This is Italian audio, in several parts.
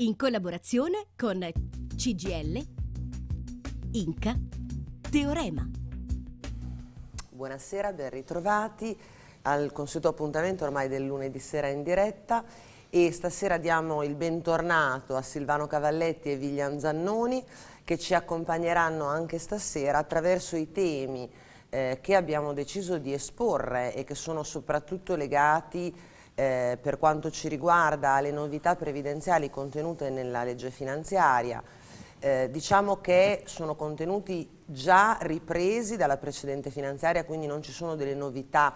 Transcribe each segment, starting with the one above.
in collaborazione con CGL, Inca, Teorema. Buonasera, ben ritrovati al consueto appuntamento ormai del lunedì sera in diretta e stasera diamo il bentornato a Silvano Cavalletti e Viglian Zannoni che ci accompagneranno anche stasera attraverso i temi eh, che abbiamo deciso di esporre e che sono soprattutto legati eh, per quanto ci riguarda alle novità previdenziali contenute nella legge finanziaria, eh, diciamo che sono contenuti già ripresi dalla precedente finanziaria, quindi non ci sono delle novità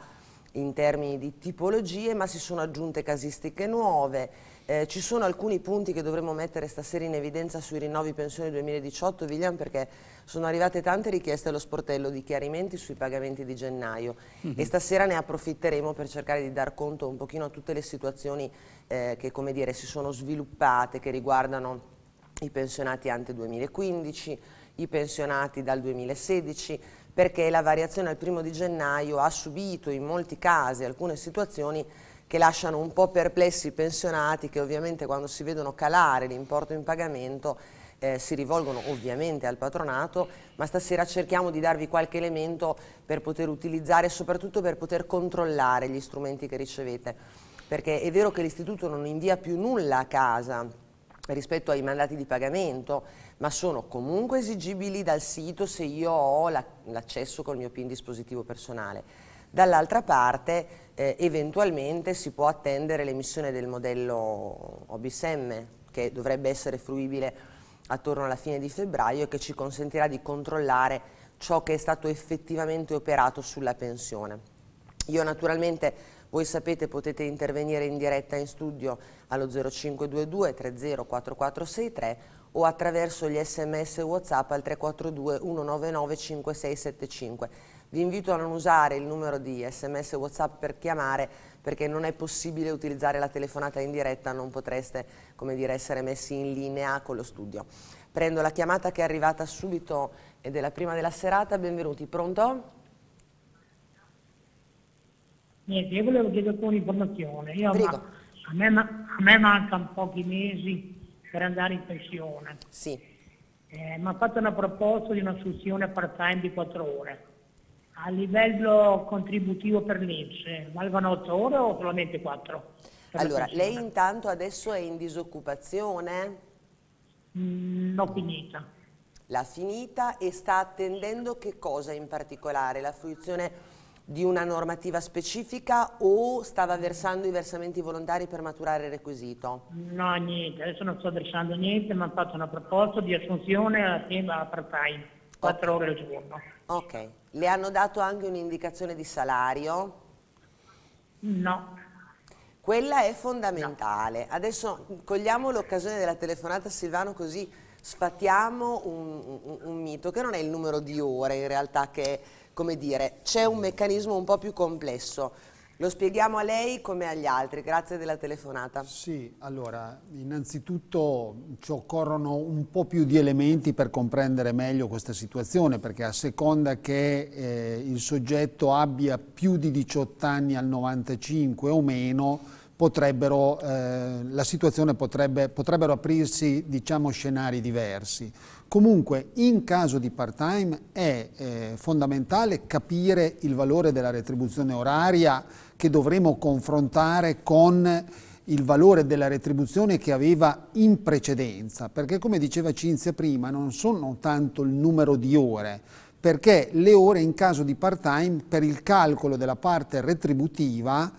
in termini di tipologie, ma si sono aggiunte casistiche nuove, eh, ci sono alcuni punti che dovremmo mettere stasera in evidenza sui rinnovi pensioni 2018, William, perché sono arrivate tante richieste allo sportello di chiarimenti sui pagamenti di gennaio mm -hmm. e stasera ne approfitteremo per cercare di dar conto un pochino a tutte le situazioni eh, che come dire, si sono sviluppate, che riguardano i pensionati ante 2015, i pensionati dal 2016, perché la variazione al primo di gennaio ha subito in molti casi alcune situazioni che lasciano un po' perplessi i pensionati che ovviamente quando si vedono calare l'importo in pagamento eh, si rivolgono ovviamente al patronato, ma stasera cerchiamo di darvi qualche elemento per poter utilizzare e soprattutto per poter controllare gli strumenti che ricevete, perché è vero che l'istituto non invia più nulla a casa rispetto ai mandati di pagamento, ma sono comunque esigibili dal sito se io ho l'accesso col mio PIN dispositivo personale. Dall'altra parte eh, eventualmente si può attendere l'emissione del modello OBSM che dovrebbe essere fruibile attorno alla fine di febbraio e che ci consentirà di controllare ciò che è stato effettivamente operato sulla pensione. Io naturalmente, voi sapete, potete intervenire in diretta in studio allo 0522 304463 o attraverso gli sms whatsapp al 342 199 5675. Vi invito a non usare il numero di sms whatsapp per chiamare perché non è possibile utilizzare la telefonata in diretta, non potreste come dire, essere messi in linea con lo studio. Prendo la chiamata che è arrivata subito ed è la prima della serata, benvenuti. Pronto? Niente, io volevo chiedere un'informazione. Io, ma, a, me, a me mancano pochi mesi per andare in pensione. Sì. Eh, mi ha fatto una proposta di un'assunzione part-time di 4 ore a livello contributivo per l'Inps valgono 8 ore o solamente 4? Allora, lei intanto adesso è in disoccupazione? Mm, l'ho finita. L'ha finita e sta attendendo che cosa in particolare? La fruizione di una normativa specifica o stava versando i versamenti volontari per maturare il requisito? No, niente, adesso non sto versando niente, mi hanno fatto una proposta di assunzione a tema part-time, 4 okay. ore al giorno. Ok, le hanno dato anche un'indicazione di salario? No. Quella è fondamentale. No. Adesso cogliamo l'occasione della telefonata Silvano così sfattiamo un, un, un, mito che non è il numero di ore in realtà che, come dire, c'è un meccanismo un po' più complesso. Lo spieghiamo a lei come agli altri, grazie della telefonata. Sì, allora, innanzitutto ci occorrono un po' più di elementi per comprendere meglio questa situazione, perché a seconda che eh, il soggetto abbia più di 18 anni al 95 o meno, potrebbero, eh, la situazione potrebbe, potrebbero aprirsi diciamo, scenari diversi. Comunque in caso di part-time è eh, fondamentale capire il valore della retribuzione oraria che dovremo confrontare con il valore della retribuzione che aveva in precedenza, perché come diceva Cinzia prima non sono tanto il numero di ore, perché le ore in caso di part-time per il calcolo della parte retributiva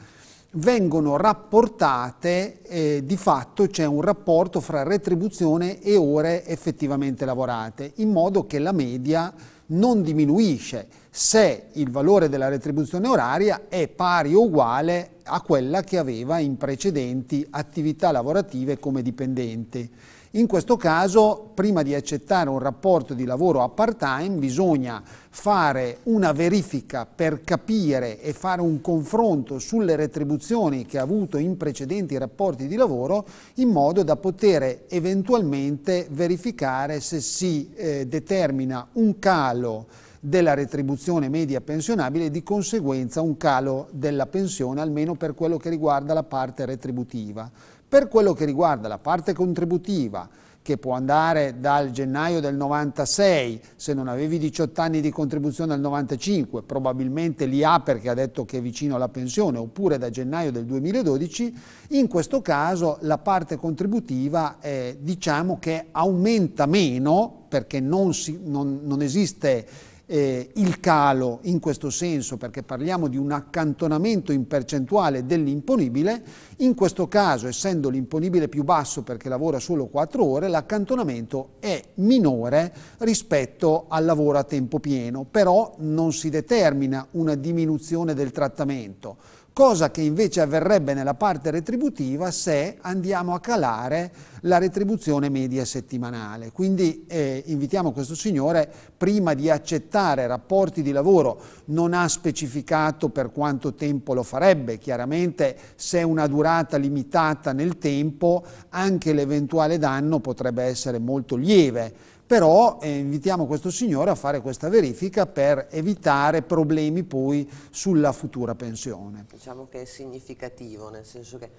vengono rapportate, eh, di fatto c'è un rapporto fra retribuzione e ore effettivamente lavorate, in modo che la media non diminuisce se il valore della retribuzione oraria è pari o uguale a quella che aveva in precedenti attività lavorative come dipendente. In questo caso, prima di accettare un rapporto di lavoro a part-time, bisogna fare una verifica per capire e fare un confronto sulle retribuzioni che ha avuto in precedenti rapporti di lavoro in modo da poter eventualmente verificare se si eh, determina un calo della retribuzione media pensionabile e di conseguenza un calo della pensione almeno per quello che riguarda la parte retributiva. Per quello che riguarda la parte contributiva, che può andare dal gennaio del 96, se non avevi 18 anni di contribuzione al 95, probabilmente li ha perché ha detto che è vicino alla pensione, oppure da gennaio del 2012, in questo caso la parte contributiva eh, diciamo che aumenta meno perché non, si, non, non esiste eh, il calo in questo senso, perché parliamo di un accantonamento in percentuale dell'imponibile, in questo caso essendo l'imponibile più basso perché lavora solo 4 ore, l'accantonamento è minore rispetto al lavoro a tempo pieno, però non si determina una diminuzione del trattamento cosa che invece avverrebbe nella parte retributiva se andiamo a calare la retribuzione media settimanale. Quindi eh, invitiamo questo signore, prima di accettare rapporti di lavoro, non ha specificato per quanto tempo lo farebbe, chiaramente se è una durata limitata nel tempo, anche l'eventuale danno potrebbe essere molto lieve però eh, invitiamo questo signore a fare questa verifica per evitare problemi poi sulla futura pensione. Diciamo che è significativo, nel senso che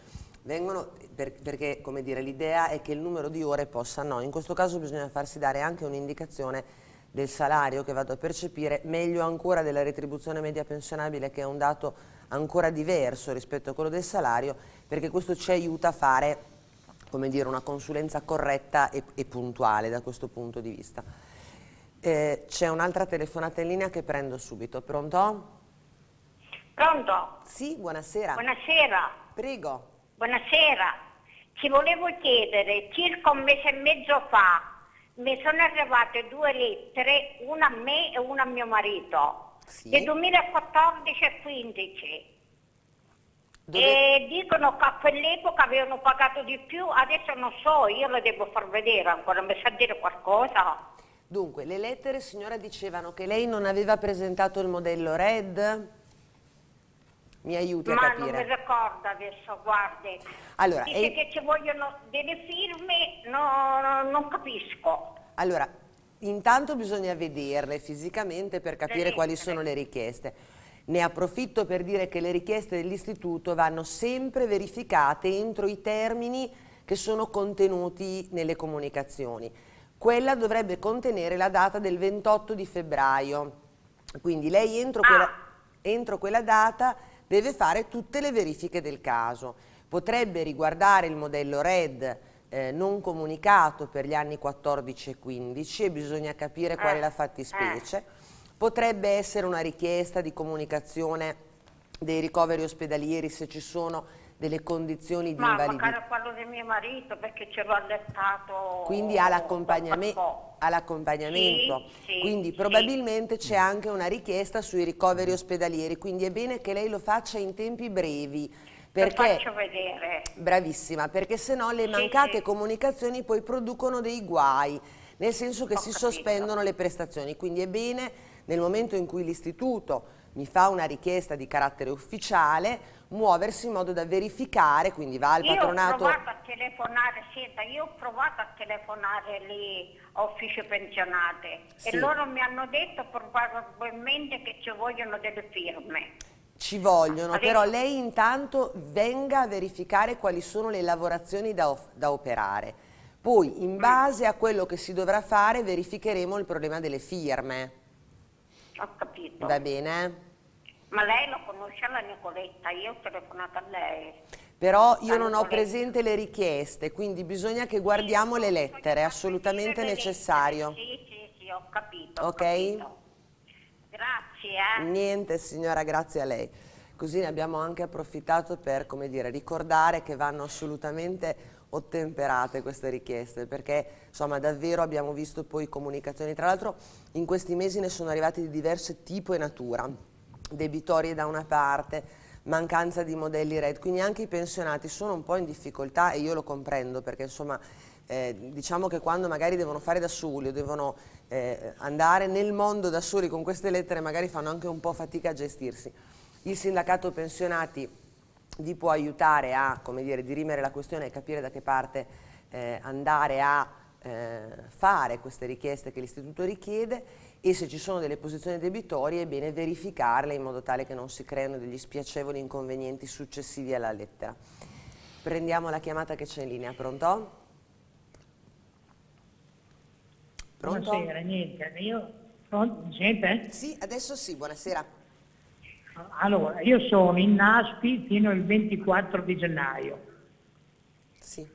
vengono, per, perché l'idea è che il numero di ore possa, no, in questo caso bisogna farsi dare anche un'indicazione del salario che vado a percepire, meglio ancora della retribuzione media pensionabile che è un dato ancora diverso rispetto a quello del salario, perché questo ci aiuta a fare come dire, una consulenza corretta e, e puntuale da questo punto di vista. Eh, C'è un'altra telefonata in linea che prendo subito. Pronto? Pronto? Sì, buonasera. Buonasera. Prego. Buonasera. Ci volevo chiedere, circa un mese e mezzo fa mi sono arrivate due lettere, una a me e una a mio marito, sì. del 2014 e 2015 dove... E dicono che a quell'epoca avevano pagato di più, adesso non so, io le devo far vedere ancora, mi sa dire qualcosa. Dunque, le lettere signora dicevano che lei non aveva presentato il modello RED? Mi aiuti Ma a capire. Ma non mi ricordo adesso, guardi. Allora, Dice e... che ci vogliono delle firme, no, no, non capisco. Allora, intanto bisogna vederle fisicamente per capire quali sono le richieste. Ne approfitto per dire che le richieste dell'istituto vanno sempre verificate entro i termini che sono contenuti nelle comunicazioni. Quella dovrebbe contenere la data del 28 di febbraio, quindi lei entro quella, ah. entro quella data deve fare tutte le verifiche del caso. Potrebbe riguardare il modello RED eh, non comunicato per gli anni 14 e 15 e bisogna capire qual è la eh. fattispecie. Potrebbe essere una richiesta di comunicazione dei ricoveri ospedalieri se ci sono delle condizioni di Ma invalidità. Ma parlo di mio marito perché ce l'ho allettato. Quindi ha l'accompagnamento. Sì, sì, quindi sì. probabilmente c'è anche una richiesta sui ricoveri ospedalieri, quindi è bene che lei lo faccia in tempi brevi. Perché, lo faccio vedere. Bravissima, perché se no le mancate comunicazioni poi producono dei guai, nel senso che Ho si capito. sospendono le prestazioni, quindi è bene nel momento in cui l'istituto mi fa una richiesta di carattere ufficiale, muoversi in modo da verificare, quindi va al io patronato... Io ho provato a telefonare, senta, io ho provato a telefonare lì a ufficio pensionate sì. e loro mi hanno detto probabilmente che ci vogliono delle firme. Ci vogliono, Adesso... però lei intanto venga a verificare quali sono le lavorazioni da, da operare. Poi, in mm. base a quello che si dovrà fare, verificheremo il problema delle firme. Ho capito. Va bene? Ma lei lo conosce la Nicoletta, io ho telefonato a lei. Però io non ho presente le richieste, quindi bisogna che guardiamo le lettere, è assolutamente necessario. Sì, sì, sì, ho capito. Ok? Ho capito. Grazie. Eh. Niente signora, grazie a lei. Così ne abbiamo anche approfittato per, come dire, ricordare che vanno assolutamente ottemperate queste richieste perché insomma davvero abbiamo visto poi comunicazioni. Tra l'altro in questi mesi ne sono arrivati di diverso tipo e natura debitorie da una parte mancanza di modelli RED quindi anche i pensionati sono un po' in difficoltà e io lo comprendo perché insomma eh, diciamo che quando magari devono fare da soli o devono eh, andare nel mondo da soli con queste lettere magari fanno anche un po' fatica a gestirsi. Il sindacato pensionati vi può aiutare a come dire, dirimere la questione e capire da che parte eh, andare a eh, fare queste richieste che l'istituto richiede e se ci sono delle posizioni debitorie è bene verificarle in modo tale che non si creino degli spiacevoli inconvenienti successivi alla lettera. Prendiamo la chiamata che c'è in linea, pronto? Pronto? Buonasera, niente, io... Pronto? Sente? Sì, adesso sì, buonasera. Allora, io sono in Naspi fino al 24 di gennaio. Sì.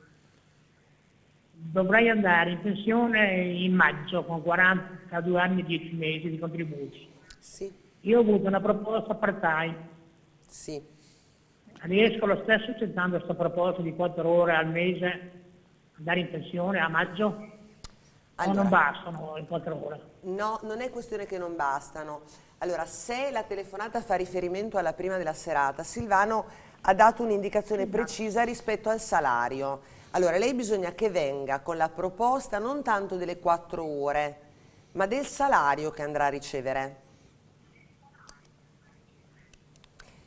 Dovrei andare in pensione in maggio con 42 anni e 10 mesi di contributi. Sì. Io ho avuto una proposta part-time. Sì riesco lo stesso accettando questa proposta di 4 ore al mese andare in pensione a maggio? Allora, o non bastano le 4 ore? No, non è questione che non bastano. Allora, se la telefonata fa riferimento alla prima della serata, Silvano ha dato un'indicazione precisa rispetto al salario. Allora, lei bisogna che venga con la proposta non tanto delle 4 ore, ma del salario che andrà a ricevere.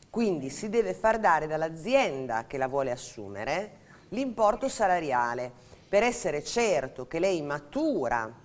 Quindi si deve far dare dall'azienda che la vuole assumere l'importo salariale per essere certo che lei matura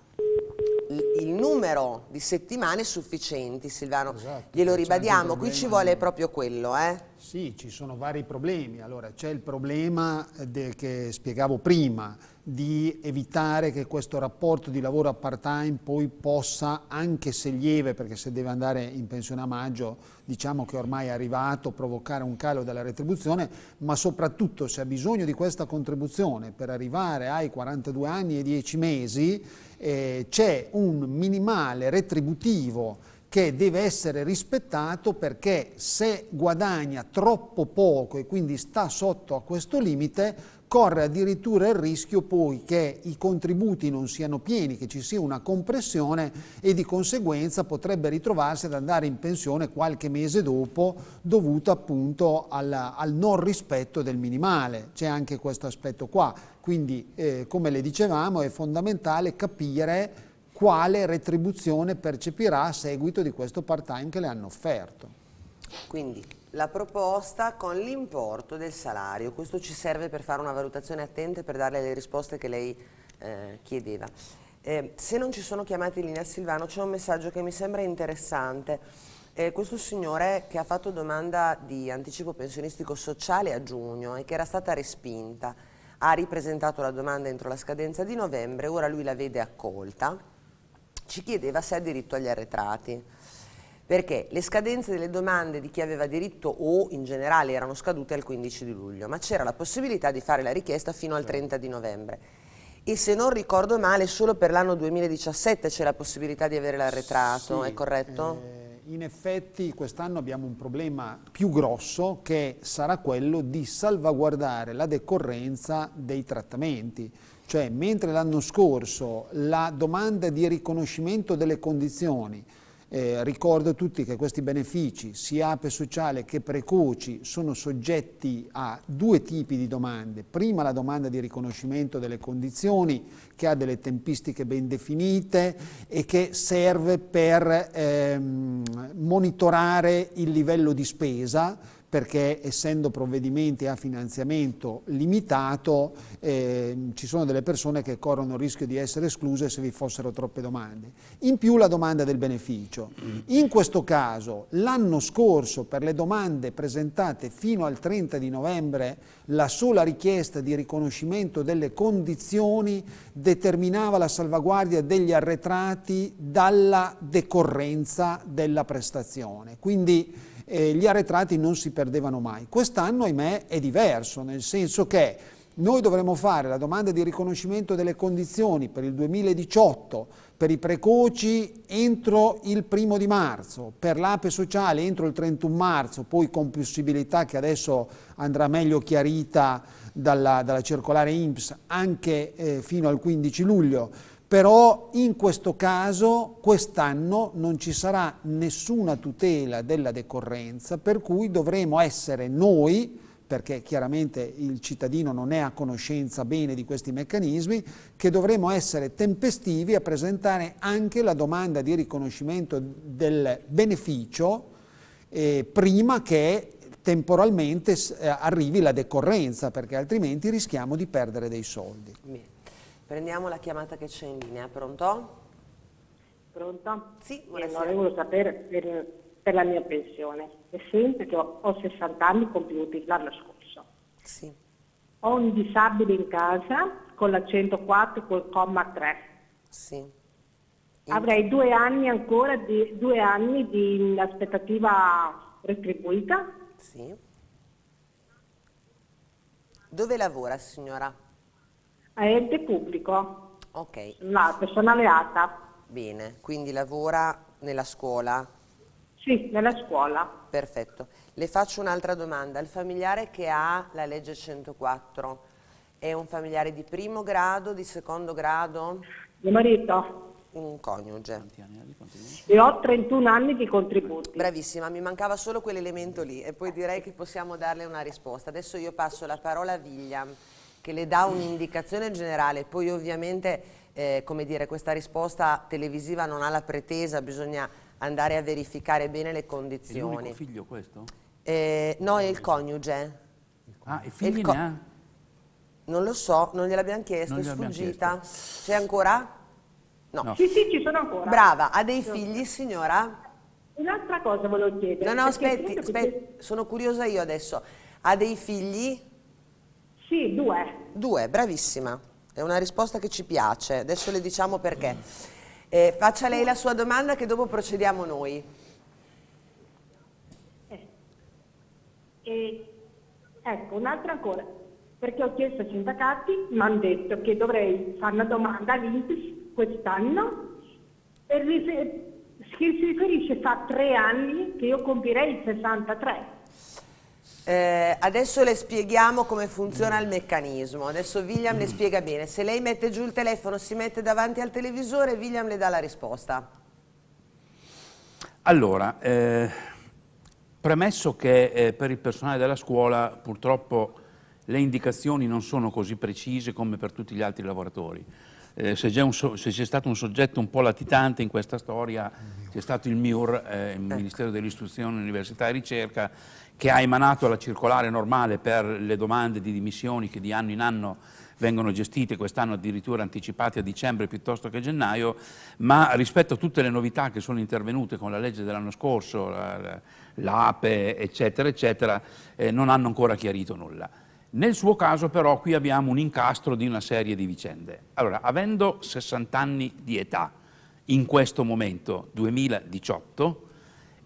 il numero di settimane sufficienti, Silvano. Esatto, Glielo ribadiamo, qui ci vuole proprio quello. Eh? Sì, ci sono vari problemi. Allora, c'è il problema che spiegavo prima, di evitare che questo rapporto di lavoro a part-time poi possa, anche se lieve, perché se deve andare in pensione a maggio, diciamo che ormai è arrivato, provocare un calo della retribuzione, ma soprattutto se ha bisogno di questa contribuzione per arrivare ai 42 anni e 10 mesi, eh, c'è un minimale retributivo che deve essere rispettato perché se guadagna troppo poco e quindi sta sotto a questo limite corre addirittura il rischio poi che i contributi non siano pieni, che ci sia una compressione e di conseguenza potrebbe ritrovarsi ad andare in pensione qualche mese dopo dovuto appunto al, al non rispetto del minimale. C'è anche questo aspetto qua, quindi eh, come le dicevamo è fondamentale capire quale retribuzione percepirà a seguito di questo part-time che le hanno offerto. Quindi la proposta con l'importo del salario. Questo ci serve per fare una valutazione attenta e per darle le risposte che lei eh, chiedeva. Eh, se non ci sono chiamati in linea Silvano c'è un messaggio che mi sembra interessante. Eh, questo signore che ha fatto domanda di anticipo pensionistico sociale a giugno e che era stata respinta ha ripresentato la domanda entro la scadenza di novembre, ora lui la vede accolta, ci chiedeva se ha diritto agli arretrati perché le scadenze delle domande di chi aveva diritto o in generale erano scadute al 15 di luglio, ma c'era la possibilità di fare la richiesta fino al 30 di novembre. E se non ricordo male, solo per l'anno 2017 c'è la possibilità di avere l'arretrato, sì, è corretto? Eh, in effetti quest'anno abbiamo un problema più grosso che sarà quello di salvaguardare la decorrenza dei trattamenti. Cioè, mentre l'anno scorso la domanda di riconoscimento delle condizioni eh, ricordo a tutti che questi benefici, sia APE sociale che precoci, sono soggetti a due tipi di domande. Prima la domanda di riconoscimento delle condizioni, che ha delle tempistiche ben definite e che serve per ehm, monitorare il livello di spesa, perché essendo provvedimenti a finanziamento limitato eh, ci sono delle persone che corrono il rischio di essere escluse se vi fossero troppe domande. In più la domanda del beneficio. In questo caso l'anno scorso per le domande presentate fino al 30 di novembre la sola richiesta di riconoscimento delle condizioni determinava la salvaguardia degli arretrati dalla decorrenza della prestazione. Quindi eh, gli arretrati non si perdevano mai. Quest'anno, ahimè, è diverso, nel senso che noi dovremo fare la domanda di riconoscimento delle condizioni per il 2018 per i precoci entro il primo di marzo, per l'APE sociale entro il 31 marzo, poi con possibilità che adesso andrà meglio chiarita dalla, dalla circolare INPS anche eh, fino al 15 luglio però in questo caso quest'anno non ci sarà nessuna tutela della decorrenza per cui dovremo essere noi perché chiaramente il cittadino non è a conoscenza bene di questi meccanismi, che dovremo essere tempestivi a presentare anche la domanda di riconoscimento del beneficio eh, prima che temporalmente eh, arrivi la decorrenza, perché altrimenti rischiamo di perdere dei soldi. Prendiamo la chiamata che c'è in linea, pronto? Pronto? Sì, buonasera. Io volevo sapere per, per, la mia pensione. È sempre che ho, ho 60 anni compiuti l'anno scorso. Sì. Ho un disabile in casa con la 104 col comma 3. Sì. Avrei due anni ancora, di, due anni di aspettativa retribuita. Sì. Dove lavora signora? A ente pubblico, Ok, la personale ATA. bene, quindi lavora nella scuola. Sì, nella scuola. Perfetto. Le faccio un'altra domanda. Il familiare che ha la legge 104 è un familiare di primo grado, di secondo grado? Mio marito. Un coniuge. E ho 31 anni di contributi. Bravissima, mi mancava solo quell'elemento lì e poi direi che possiamo darle una risposta. Adesso io passo la parola a William che le dà un'indicazione generale, poi ovviamente eh, come dire, questa risposta televisiva non ha la pretesa, bisogna andare a verificare bene le È condizioni. figlio questo? Eh, no, è il coniuge. Ah, e figli Il ne ha? Non lo so, non gliel'abbiamo chiesto, Non è sfuggita. C'è ancora? No. No. Sì, sì, ci sono ancora. Brava, ha dei figli signora? Un'altra cosa volevo chiedere. No, no, aspetti, aspetti, sono curiosa io adesso. Ha dei figli? Sì, due. Due, bravissima. È una risposta che ci piace. Adesso le diciamo perché. Eh, faccia lei la sua domanda che dopo procediamo noi. E, ecco, un'altra ancora. Perché ho chiesto ai sindacati, mi hanno detto che dovrei fare una domanda all'Inps quest'anno e che si riferisce fa tre anni che io compirei il 63. Eh, adesso le spieghiamo come funziona il meccanismo. Adesso William le spiega bene. Se lei mette giù il telefono, si mette davanti al televisore, William le dà la risposta. Allora, eh, premesso che eh, per il personale della scuola purtroppo le indicazioni non sono così precise come per tutti gli altri lavoratori. Eh, se, c'è so- stato un soggetto un po' latitante in questa storia, c'è stato il MIUR, eh, il Ministero dell'Istruzione, Università e Ricerca, che ha emanato la circolare normale per le domande di dimissioni che di anno in anno vengono gestite, quest'anno addirittura anticipate a dicembre piuttosto che a gennaio, ma rispetto a tutte le novità che sono intervenute con la legge dell'anno scorso, la- la- l'APE, eccetera, eccetera, eh, non hanno ancora chiarito nulla. Nel suo caso però qui abbiamo un incastro di una serie di vicende. Allora, avendo 60 anni di età in questo momento, 2018,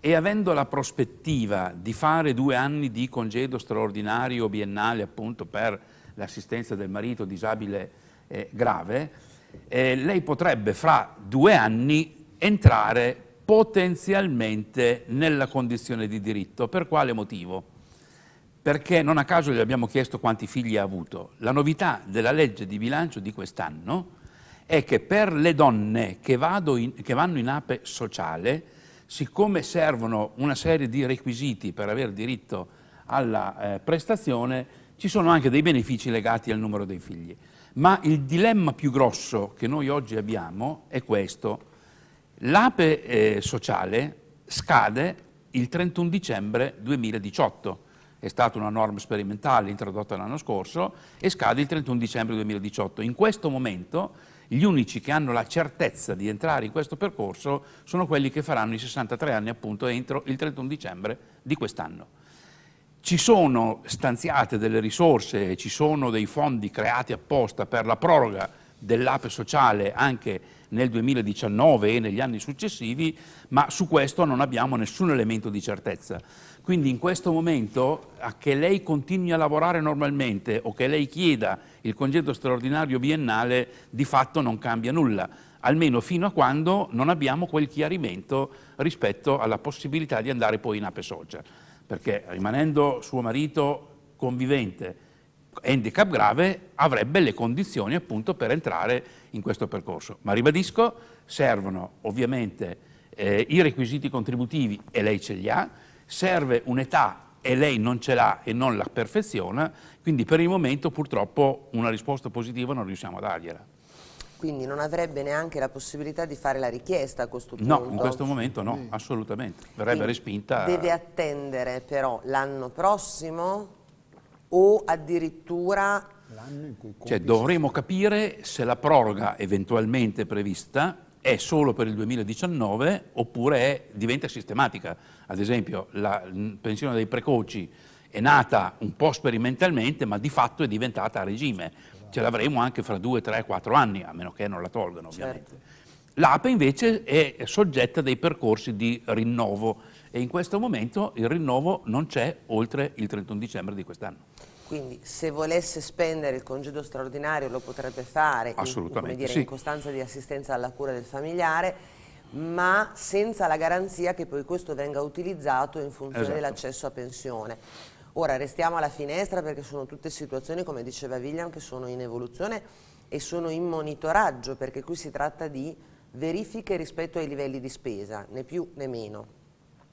e avendo la prospettiva di fare due anni di congedo straordinario biennale appunto per l'assistenza del marito disabile eh, grave, eh, lei potrebbe fra due anni entrare potenzialmente nella condizione di diritto. Per quale motivo? Perché non a caso gli abbiamo chiesto quanti figli ha avuto. La novità della legge di bilancio di quest'anno è che per le donne che, in- che vanno in ape sociale, siccome servono una serie di requisiti per avere diritto alla eh, prestazione, ci sono anche dei benefici legati al numero dei figli. Ma il dilemma più grosso che noi oggi abbiamo è questo. L'APE eh, sociale scade il 31 dicembre 2018. È stata una norma sperimentale introdotta l'anno scorso e scade il 31 dicembre 2018. In questo momento gli unici che hanno la certezza di entrare in questo percorso sono quelli che faranno i 63 anni appunto entro il 31 dicembre di quest'anno. Ci sono stanziate delle risorse, ci sono dei fondi creati apposta per la proroga dell'APE sociale anche nel 2019 e negli anni successivi, ma su questo non abbiamo nessun elemento di certezza. Quindi in questo momento a che lei continui a lavorare normalmente o che lei chieda il congedo straordinario biennale di fatto non cambia nulla, almeno fino a quando non abbiamo quel chiarimento rispetto alla possibilità di andare poi in ape social. Perché rimanendo suo marito convivente, handicap grave, avrebbe le condizioni appunto per entrare in questo percorso. Ma ribadisco, servono ovviamente eh, i requisiti contributivi e lei ce li ha, serve un'età e lei non ce l'ha e non la perfeziona, quindi per il momento purtroppo una risposta positiva non riusciamo a dargliela. Quindi non avrebbe neanche la possibilità di fare la richiesta a questo punto. No, in questo momento no, assolutamente. Verrebbe Quindi respinta. Deve attendere però l'anno prossimo o addirittura L'anno in cui compie Cioè dovremo capire se la proroga eventualmente prevista è solo per il 2019 oppure è- diventa sistematica. Ad esempio la pensione dei precoci è nata un po' sperimentalmente, ma di fatto è diventata a regime. Ce l'avremo anche fra due, tre, quattro anni, a meno che non la tolgano ovviamente. Certo. L'APE invece è soggetta a dei percorsi di rinnovo e in questo momento il rinnovo non c'è oltre il 31 dicembre di quest'anno. Quindi se volesse spendere il congedo straordinario lo potrebbe fare in, dire, sì. in costanza di assistenza alla cura del familiare, ma senza la garanzia che poi questo venga utilizzato in funzione esatto. dell'accesso a pensione. Ora restiamo alla finestra perché sono tutte situazioni, come diceva William, che sono in evoluzione e sono in monitoraggio perché qui si tratta di verifiche rispetto ai livelli di spesa, né più né meno.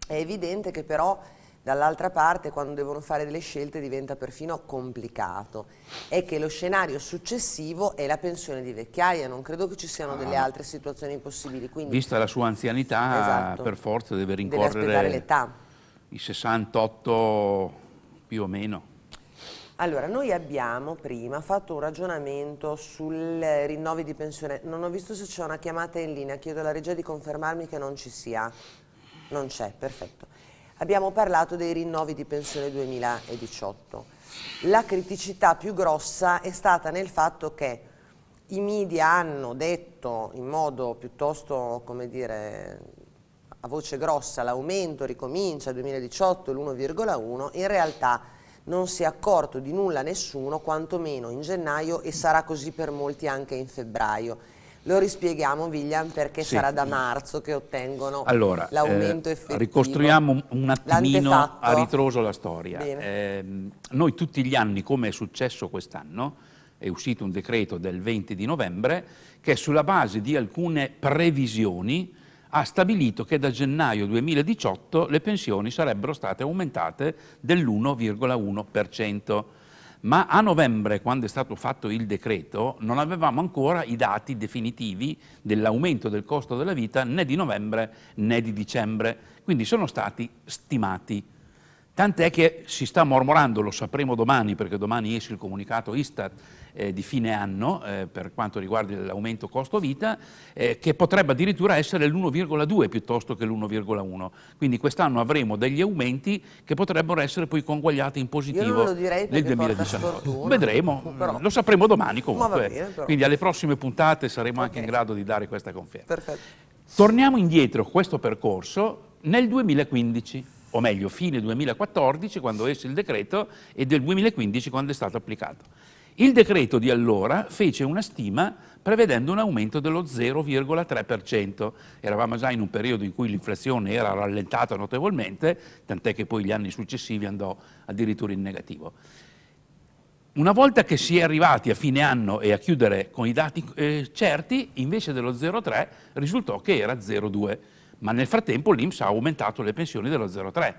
È evidente che però dall'altra parte quando devono fare delle scelte diventa perfino complicato. È che lo scenario successivo è la pensione di vecchiaia, non credo che ci siano delle ah. altre situazioni possibili. Quindi, Vista la sua anzianità, esatto, per forza deve rincorrere deve i 68 più o meno. Allora, noi abbiamo prima fatto un ragionamento sul rinnovi di pensione. Non ho visto se c'è una chiamata in linea, chiedo alla regia di confermarmi che non ci sia. Non c'è, perfetto. Abbiamo parlato dei rinnovi di pensione 2018. La criticità più grossa è stata nel fatto che i media hanno detto in modo piuttosto, come dire, a voce grossa, l'aumento ricomincia 2018 l'1,1, in realtà non si è accorto di nulla nessuno, quantomeno in gennaio e sarà così per molti anche in febbraio. Lo rispieghiamo, William, perché sì. sarà da marzo che ottengono allora, l'aumento eh, effettivo. Ricostruiamo un attimino a ritroso la storia. Eh, noi tutti gli anni, come è successo quest'anno, è uscito un decreto del 20 di novembre che sulla base di alcune previsioni ha stabilito che da gennaio 2018 le pensioni sarebbero state aumentate dell'1,1%. Ma a novembre, quando è stato fatto il decreto, non avevamo ancora i dati definitivi dell'aumento del costo della vita né di novembre né di dicembre, quindi sono stati stimati. Tant'è che si sta mormorando, lo sapremo domani perché domani esce il comunicato Istat eh, di fine anno eh, per quanto riguarda l'aumento costo vita, eh, che potrebbe addirittura essere l'1,2 piuttosto che l'1,1. Quindi quest'anno avremo degli aumenti che potrebbero essere poi conguagliati in positivo nel 2019. Vedremo, però... lo sapremo domani comunque. Bene, Quindi alle prossime puntate saremo okay. anche in grado di dare questa conferma. Perfetto. Torniamo indietro questo percorso nel 2015 o meglio fine 2014 quando esce il decreto e del 2015 quando è stato applicato. Il decreto di allora fece una stima prevedendo un aumento dello 0,3%. Eravamo già in un periodo in cui l'inflazione era rallentata notevolmente, tant'è che poi gli anni successivi andò addirittura in negativo. Una volta che si è arrivati a fine anno e a chiudere con i dati eh, certi, invece dello 0,3 risultò che era 0,2 ma nel frattempo l'Inps ha aumentato le pensioni dello 0,3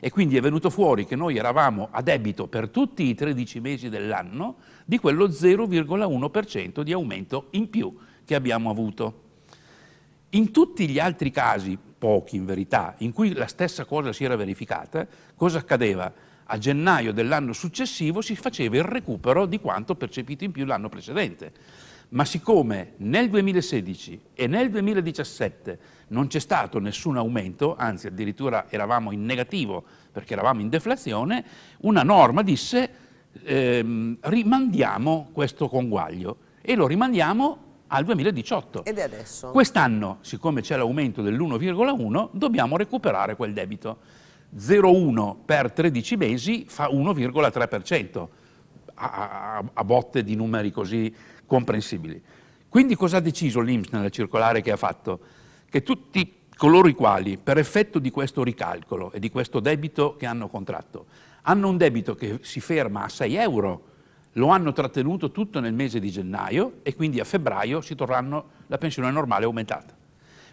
e quindi è venuto fuori che noi eravamo a debito per tutti i 13 mesi dell'anno di quello 0,1% di aumento in più che abbiamo avuto. In tutti gli altri casi, pochi in verità, in cui la stessa cosa si era verificata, cosa accadeva? A gennaio dell'anno successivo si faceva il recupero di quanto percepito in più l'anno precedente ma siccome nel 2016 e nel 2017 non c'è stato nessun aumento, anzi addirittura eravamo in negativo perché eravamo in deflazione, una norma disse ehm, rimandiamo questo conguaglio e lo rimandiamo al 2018. Ed è adesso? Quest'anno, siccome c'è l'aumento dell'1,1, dobbiamo recuperare quel debito. 0,1 per 13 mesi fa 1,3%, a, a, a botte di numeri così comprensibili. Quindi cosa ha deciso l'Inps nella circolare che ha fatto? Che tutti coloro i quali, per effetto di questo ricalcolo e di questo debito che hanno contratto, hanno un debito che si ferma a 6 euro, lo hanno trattenuto tutto nel mese di gennaio e quindi a febbraio si torranno la pensione normale aumentata.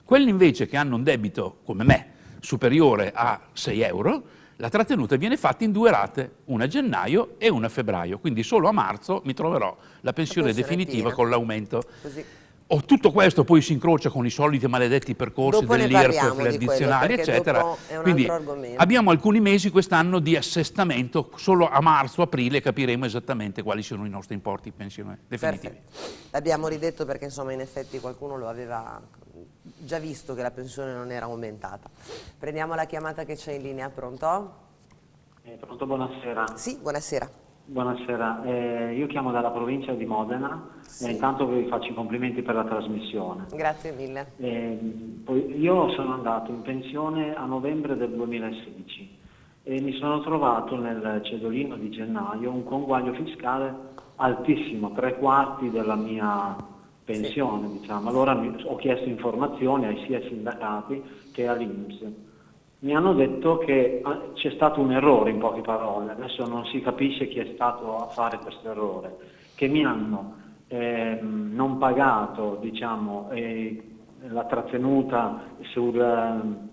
Quelli invece che hanno un debito, come me, superiore a 6 euro, la trattenuta viene fatta in due rate, una a gennaio e una a febbraio, quindi solo a marzo mi troverò la pensione, definitiva con l'aumento. O tutto questo poi si incrocia con i soliti maledetti percorsi dell'IRPEF, le addizionali, eccetera. Quindi abbiamo alcuni mesi quest'anno di assestamento, solo a marzo, aprile capiremo esattamente quali sono i nostri importi pensione definitivi. L'abbiamo ridetto perché insomma in effetti qualcuno lo aveva già visto che la pensione non era aumentata. Prendiamo la chiamata che c'è in linea, pronto? Eh, pronto, buonasera. Sì, buonasera. Buonasera, eh, io chiamo dalla provincia di Modena Sì. e intanto vi faccio i complimenti per la trasmissione. Grazie mille. Eh, io sono andato in pensione a novembre del 2016 e mi sono trovato nel cedolino di gennaio un conguaglio fiscale altissimo, tre quarti della mia pensione, diciamo. Allora ho chiesto informazioni ai sia sindacati che all'Inps. Mi hanno detto che ah, c'è stato un errore, in poche parole, adesso non si capisce chi è stato a fare questo errore, che mi hanno ehm, non pagato diciamo, eh, la trattenuta sul, ehm,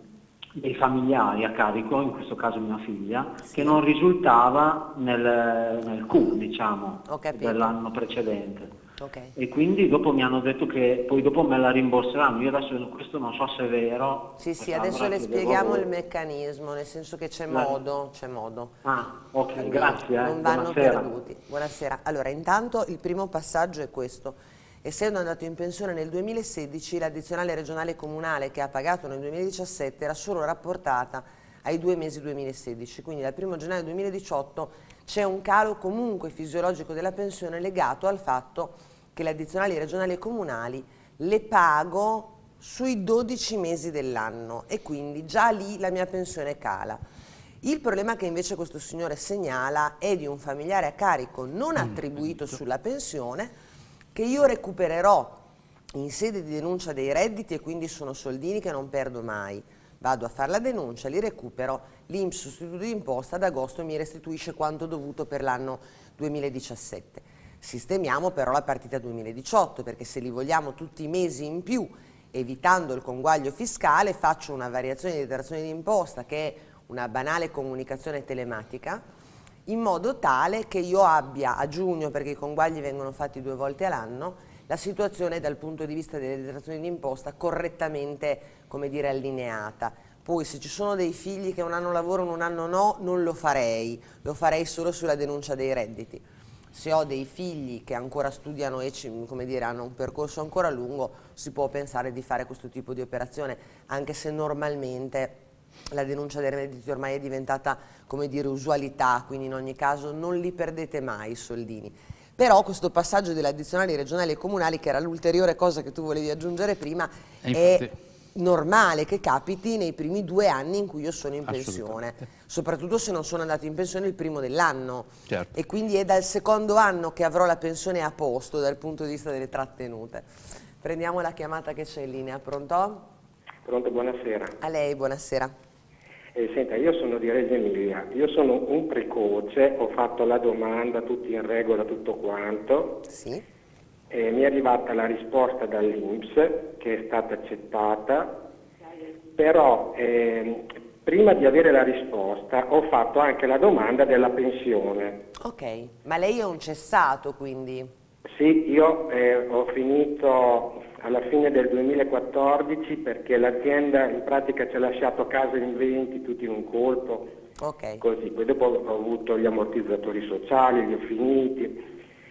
dei familiari a carico, in questo caso mia figlia, che non risultava nel, nel Q diciamo, dell'anno precedente. Ok. E quindi dopo mi hanno detto che poi dopo me la rimborseranno. Io adesso questo non so se è vero. Sì, sì, adesso le spieghiamo voi. il meccanismo, nel senso che c'è modo, c'è modo. Ah, ok, Quindi grazie. eh. Non vanno Buonasera. perduti. Buonasera. Allora, intanto il primo passaggio è questo. Essendo andato in pensione nel 2016, l'addizionale regionale comunale che ha pagato nel 2017 era solo rapportata ai due mesi 2016, quindi dal 1 gennaio 2018 c'è un calo comunque fisiologico della pensione legato al fatto che le addizionali regionali e comunali le pago sui 12 mesi dell'anno e quindi già lì la mia pensione cala. Il problema che invece questo signore segnala è di un familiare a carico non attribuito sulla pensione che io recupererò in sede di denuncia dei redditi e quindi sono soldini che non perdo mai. Vado a fare la denuncia, li recupero, l'Inps sostituto di imposta ad agosto mi restituisce quanto dovuto per l'anno 2017. Sistemiamo però la partita 2018 perché se li vogliamo tutti i mesi in più, evitando il conguaglio fiscale, faccio una variazione di detrazione di imposta che è una banale comunicazione telematica, in modo tale che io abbia a giugno, perché i conguagli vengono fatti due volte all'anno, la situazione dal punto di vista delle detrazioni di imposta correttamente, dire, allineata. Poi se ci sono dei figli che un anno lavorano, un anno no, non lo farei, lo farei solo sulla denuncia dei redditi. Se ho dei figli che ancora studiano e dire, hanno un percorso ancora lungo, si può pensare di fare questo tipo di operazione, anche se normalmente la denuncia dei redditi ormai è diventata, come dire, usualità, quindi in ogni caso non li perdete mai i soldini. Però questo passaggio delle addizionali regionali e comunali, che era l'ulteriore cosa che tu volevi aggiungere prima, è normale che capiti nei primi due anni in cui io sono in pensione, soprattutto se non sono andato in pensione il primo dell'anno. Certo. E quindi è dal secondo anno che avrò la pensione a posto dal punto di vista delle trattenute. Prendiamo la chiamata che c'è in linea, pronto? Pronto, buonasera. A lei, buonasera. Eh, senta, io sono di Reggio Emilia, io sono un precoce, ho fatto la domanda, tutto in regola, tutto quanto. Sì. Eh, mi è arrivata la risposta dall'Inps che è stata accettata, però ehm, prima di avere la risposta ho fatto anche la domanda della pensione. Ok, ma lei è un cessato quindi? Sì, io eh, ho finito alla fine del 2014 perché l'azienda in pratica ci ha lasciato a casa in 20 tutti in un colpo. Ok, Così, poi dopo ho avuto gli ammortizzatori sociali, li ho finiti.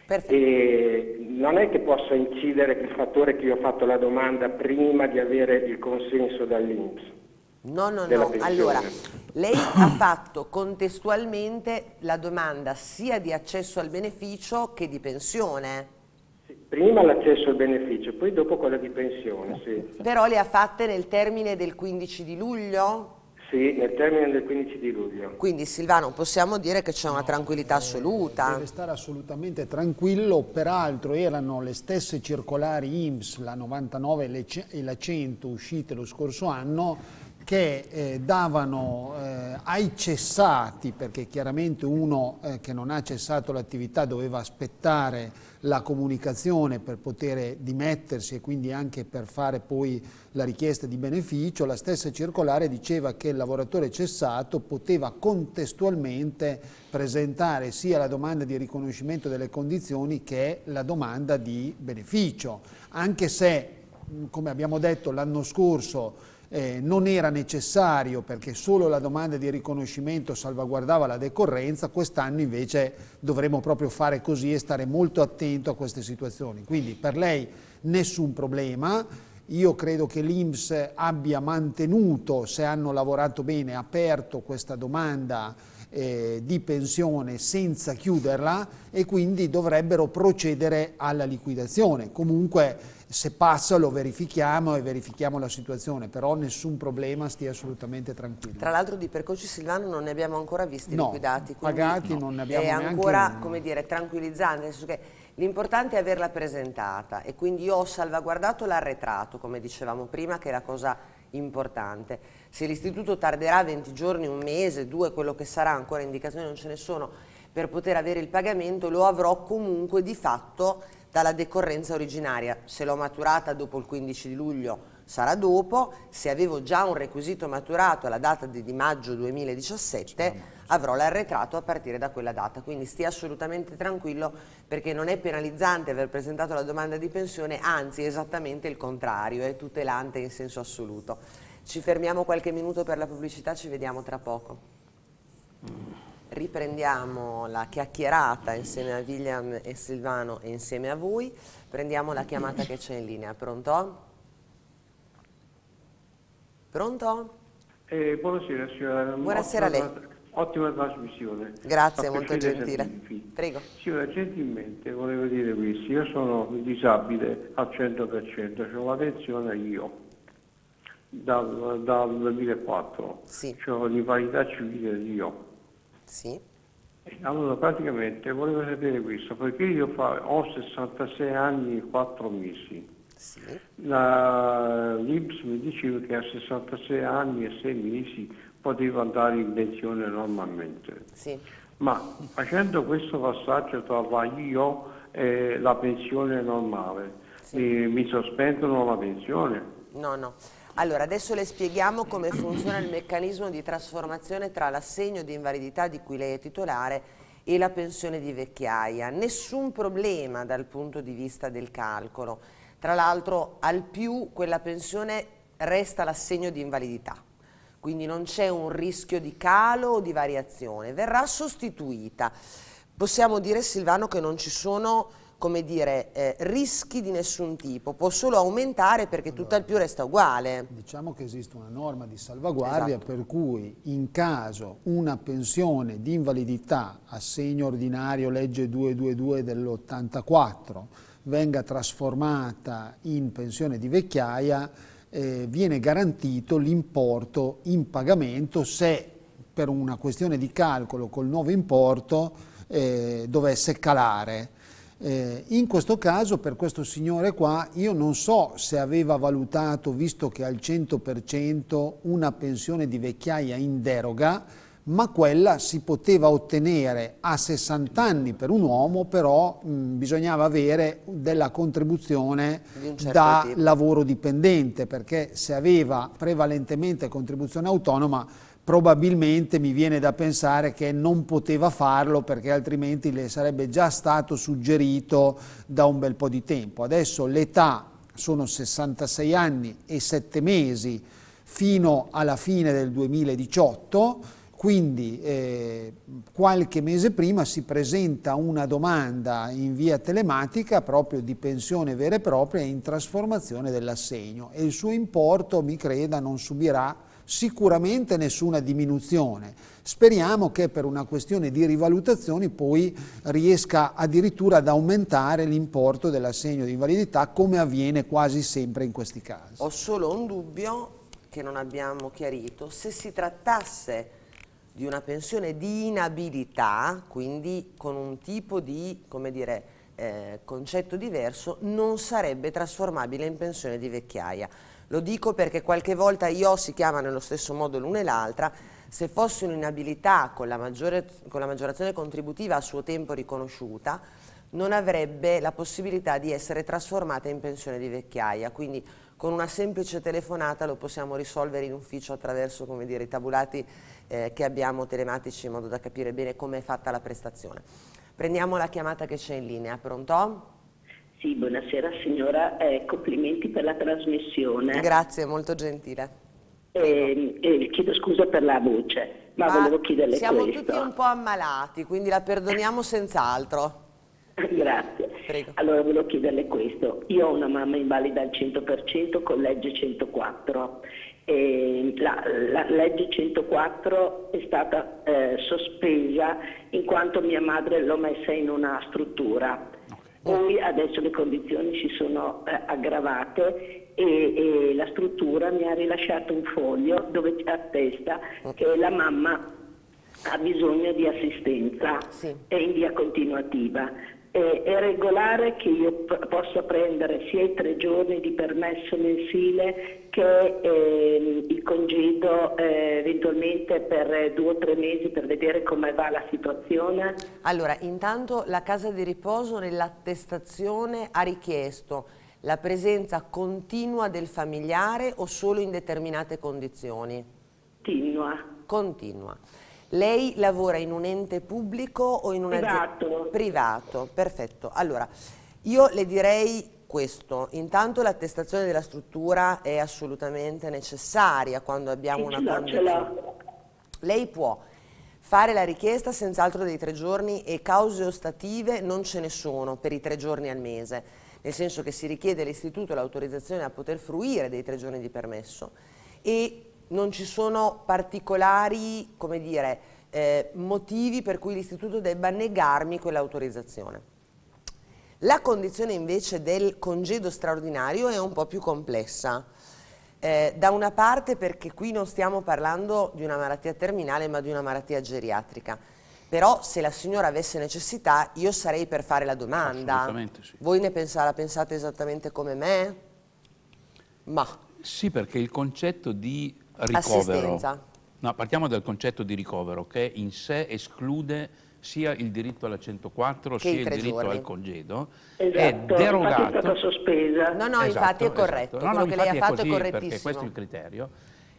perfetto. E non è che possa incidere il fattore che io ho fatto la domanda prima di avere il consenso dall'Inps. No, no, no. pensione. Allora, lei ha fatto contestualmente la domanda sia di accesso al beneficio che di pensione. Prima l'accesso al beneficio, poi dopo quella di pensione, sì. Però le ha fatte nel termine del 15 di luglio? Sì, nel termine del 15 di luglio. Quindi Silvano, possiamo dire che c'è una tranquillità assoluta. Deve stare assolutamente tranquillo, peraltro erano le stesse circolari IMSS, la 99 e le ce- e la 100 uscite lo scorso anno, che eh, davano eh, ai cessati, perché chiaramente uno eh, che non ha cessato l'attività doveva aspettare la comunicazione per poter dimettersi e quindi anche per fare poi la richiesta di beneficio, la stessa circolare diceva che il lavoratore cessato poteva contestualmente presentare sia la domanda di riconoscimento delle condizioni che la domanda di beneficio, anche se, come abbiamo detto l'anno scorso, eh, non era necessario perché solo la domanda di riconoscimento salvaguardava la decorrenza, quest'anno invece dovremo proprio fare così e stare molto attento a queste situazioni. Quindi per lei nessun problema, io credo che l'Inps abbia mantenuto, se hanno lavorato bene, aperto questa domanda eh, di pensione senza chiuderla e quindi dovrebbero procedere alla liquidazione. Comunque se passa lo verifichiamo e verifichiamo la situazione, però nessun problema, stia assolutamente tranquillo. Tra l'altro di percoci Silvano non ne abbiamo ancora visti no, liquidati, pagati non ne abbiamo è ancora, uno. come dire, tranquillizzante, nel senso che l'importante è averla presentata e quindi io ho salvaguardato l'arretrato, come dicevamo prima, che è la cosa importante. Se l'istituto tarderà 20 giorni, un mese, due, quello che sarà, ancora indicazioni non ce ne sono, per poter avere il pagamento, lo avrò comunque di fatto dalla decorrenza originaria. Se l'ho maturata dopo il 15 di luglio sarà dopo, se avevo già un requisito maturato alla data di, di maggio 2017 avrò l'arretrato a partire da quella data, quindi stia assolutamente tranquillo perché non è penalizzante aver presentato la domanda di pensione, anzi esattamente il contrario, è tutelante in senso assoluto. Ci fermiamo qualche minuto per la pubblicità, ci vediamo tra poco riprendiamo la chiacchierata insieme a William e Silvano e insieme a voi, prendiamo la chiamata che c'è in linea. Pronto? Pronto? Eh, buonasera signora. Buonasera a lei. Ottima trasmissione. Grazie, Fa molto gentile. Prego. Signora, gentilmente volevo dire questo, io sono disabile al 100%, ho la pensione io dal, dal 2004, Sì. ho l'invalidità civile io. Sì. Allora praticamente volevo sapere questo, perché io fa- ho 66 anni e 4 mesi. Sì. La L'Ips mi diceva che a 66 anni e 6 mesi potevo andare in pensione normalmente. Sì. Ma facendo questo passaggio tra IO e la pensione normale, mi, mi sospendono la pensione? No, no. Allora, adesso le spieghiamo come funziona il meccanismo di trasformazione tra l'assegno di invalidità di cui lei è titolare e la pensione di vecchiaia. Nessun problema dal punto di vista del calcolo. Tra l'altro, al più quella pensione resta l'assegno di invalidità. Quindi non c'è un rischio di calo o di variazione, verrà sostituita. Possiamo dire, Silvano, che non ci sono come dire, eh, rischi di nessun tipo, può solo aumentare perché tutt'al più resta uguale. Diciamo che esiste una norma di salvaguardia Esatto. per cui in caso una pensione di invalidità assegno ordinario legge 222 dell'84 venga trasformata in pensione di vecchiaia, eh, viene garantito l'importo in pagamento se per una questione di calcolo col nuovo importo eh, dovesse calare. Eh, in questo caso, per questo signore qua, io non so se aveva valutato, visto che al 100% una pensione di vecchiaia in deroga, ma quella si poteva ottenere a 60 anni per un uomo, però mh, bisognava avere della contribuzione Di certo da tipo. lavoro dipendente, perché se aveva prevalentemente contribuzione autonoma, probabilmente mi viene da pensare che non poteva farlo perché altrimenti le sarebbe già stato suggerito da un bel po' di tempo. Adesso l'età sono 66 anni e 7 mesi fino alla fine del 2018, quindi eh, qualche mese prima si presenta una domanda in via telematica proprio di pensione vera e propria in trasformazione dell'assegno e il suo importo, mi creda, non subirà sicuramente nessuna diminuzione. Speriamo che per una questione di rivalutazioni poi riesca addirittura ad aumentare l'importo dell'assegno di invalidità come avviene quasi sempre in questi casi. Ho solo un dubbio che non abbiamo chiarito, se si trattasse di una pensione di inabilità, quindi con un tipo di, come dire, eh, concetto diverso, non sarebbe trasformabile in pensione di vecchiaia. Lo dico perché qualche volta io si chiama nello stesso modo l'una e l'altra, se fosse un'inabilità con con la maggiorazione contributiva a suo tempo riconosciuta, non avrebbe la possibilità di essere trasformata in pensione di vecchiaia, quindi con una semplice telefonata lo possiamo risolvere in ufficio attraverso dire, i tabulati eh, che abbiamo telematici in modo da capire bene come è fatta la prestazione. Prendiamo la chiamata che c'è in linea, pronto? Sì, buonasera signora, eh, complimenti per la trasmissione. Grazie, molto gentile. Eh, eh, chiedo scusa per la voce, ma, Ma volevo chiederle siamo questo. tutti un po' ammalati, quindi la perdoniamo senz'altro. Grazie. Prego. Allora volevo chiederle questo. Io ho una mamma invalida al 100% con legge 104 eh, la, la, legge 104 è stata eh, sospesa in quanto mia madre l'ho messa in una struttura. Poi adesso le condizioni si sono eh, aggravate e, e, la struttura mi ha rilasciato un foglio dove attesta che la mamma ha bisogno di assistenza sì. in via continuativa eh, è regolare che io p- possa prendere sia i tre giorni di permesso mensile che eh, il congedo eh, eventualmente per due o tre mesi per vedere come va la situazione? Allora, intanto la casa di riposo nell'attestazione ha richiesto la presenza continua del familiare o solo in determinate condizioni? Continua. Continua. Lei lavora in un ente pubblico o in un privato? Privato, perfetto. Allora, io le direi questo, intanto l'attestazione della struttura è assolutamente necessaria quando abbiamo sì, una condizione. Lei può fare la richiesta senz'altro dei tre giorni e cause ostative non ce ne sono per i tre giorni al mese, nel senso che si richiede all'istituto l'autorizzazione a poter fruire dei tre giorni di permesso e non ci sono particolari, come dire, eh, motivi per cui l'istituto debba negarmi quell'autorizzazione. La condizione invece del congedo straordinario è un po' più complessa. Eh, da una parte perché qui non stiamo parlando di una malattia terminale ma di una malattia geriatrica. Però se la signora avesse necessità io sarei per fare la domanda. Sì. Voi ne pensate, la pensate esattamente come me? Ma. Sì, perché il concetto di ricovero. Assistenza. No, partiamo dal concetto di ricovero che in sé esclude sia il diritto alla 104 che sia il diritto giorni. al congedo esatto, è derogato è stata sospesa No, no, Esatto, infatti è corretto, esatto. No, quello no, che lei ha fatto così, è correttissimo. perché questo è il criterio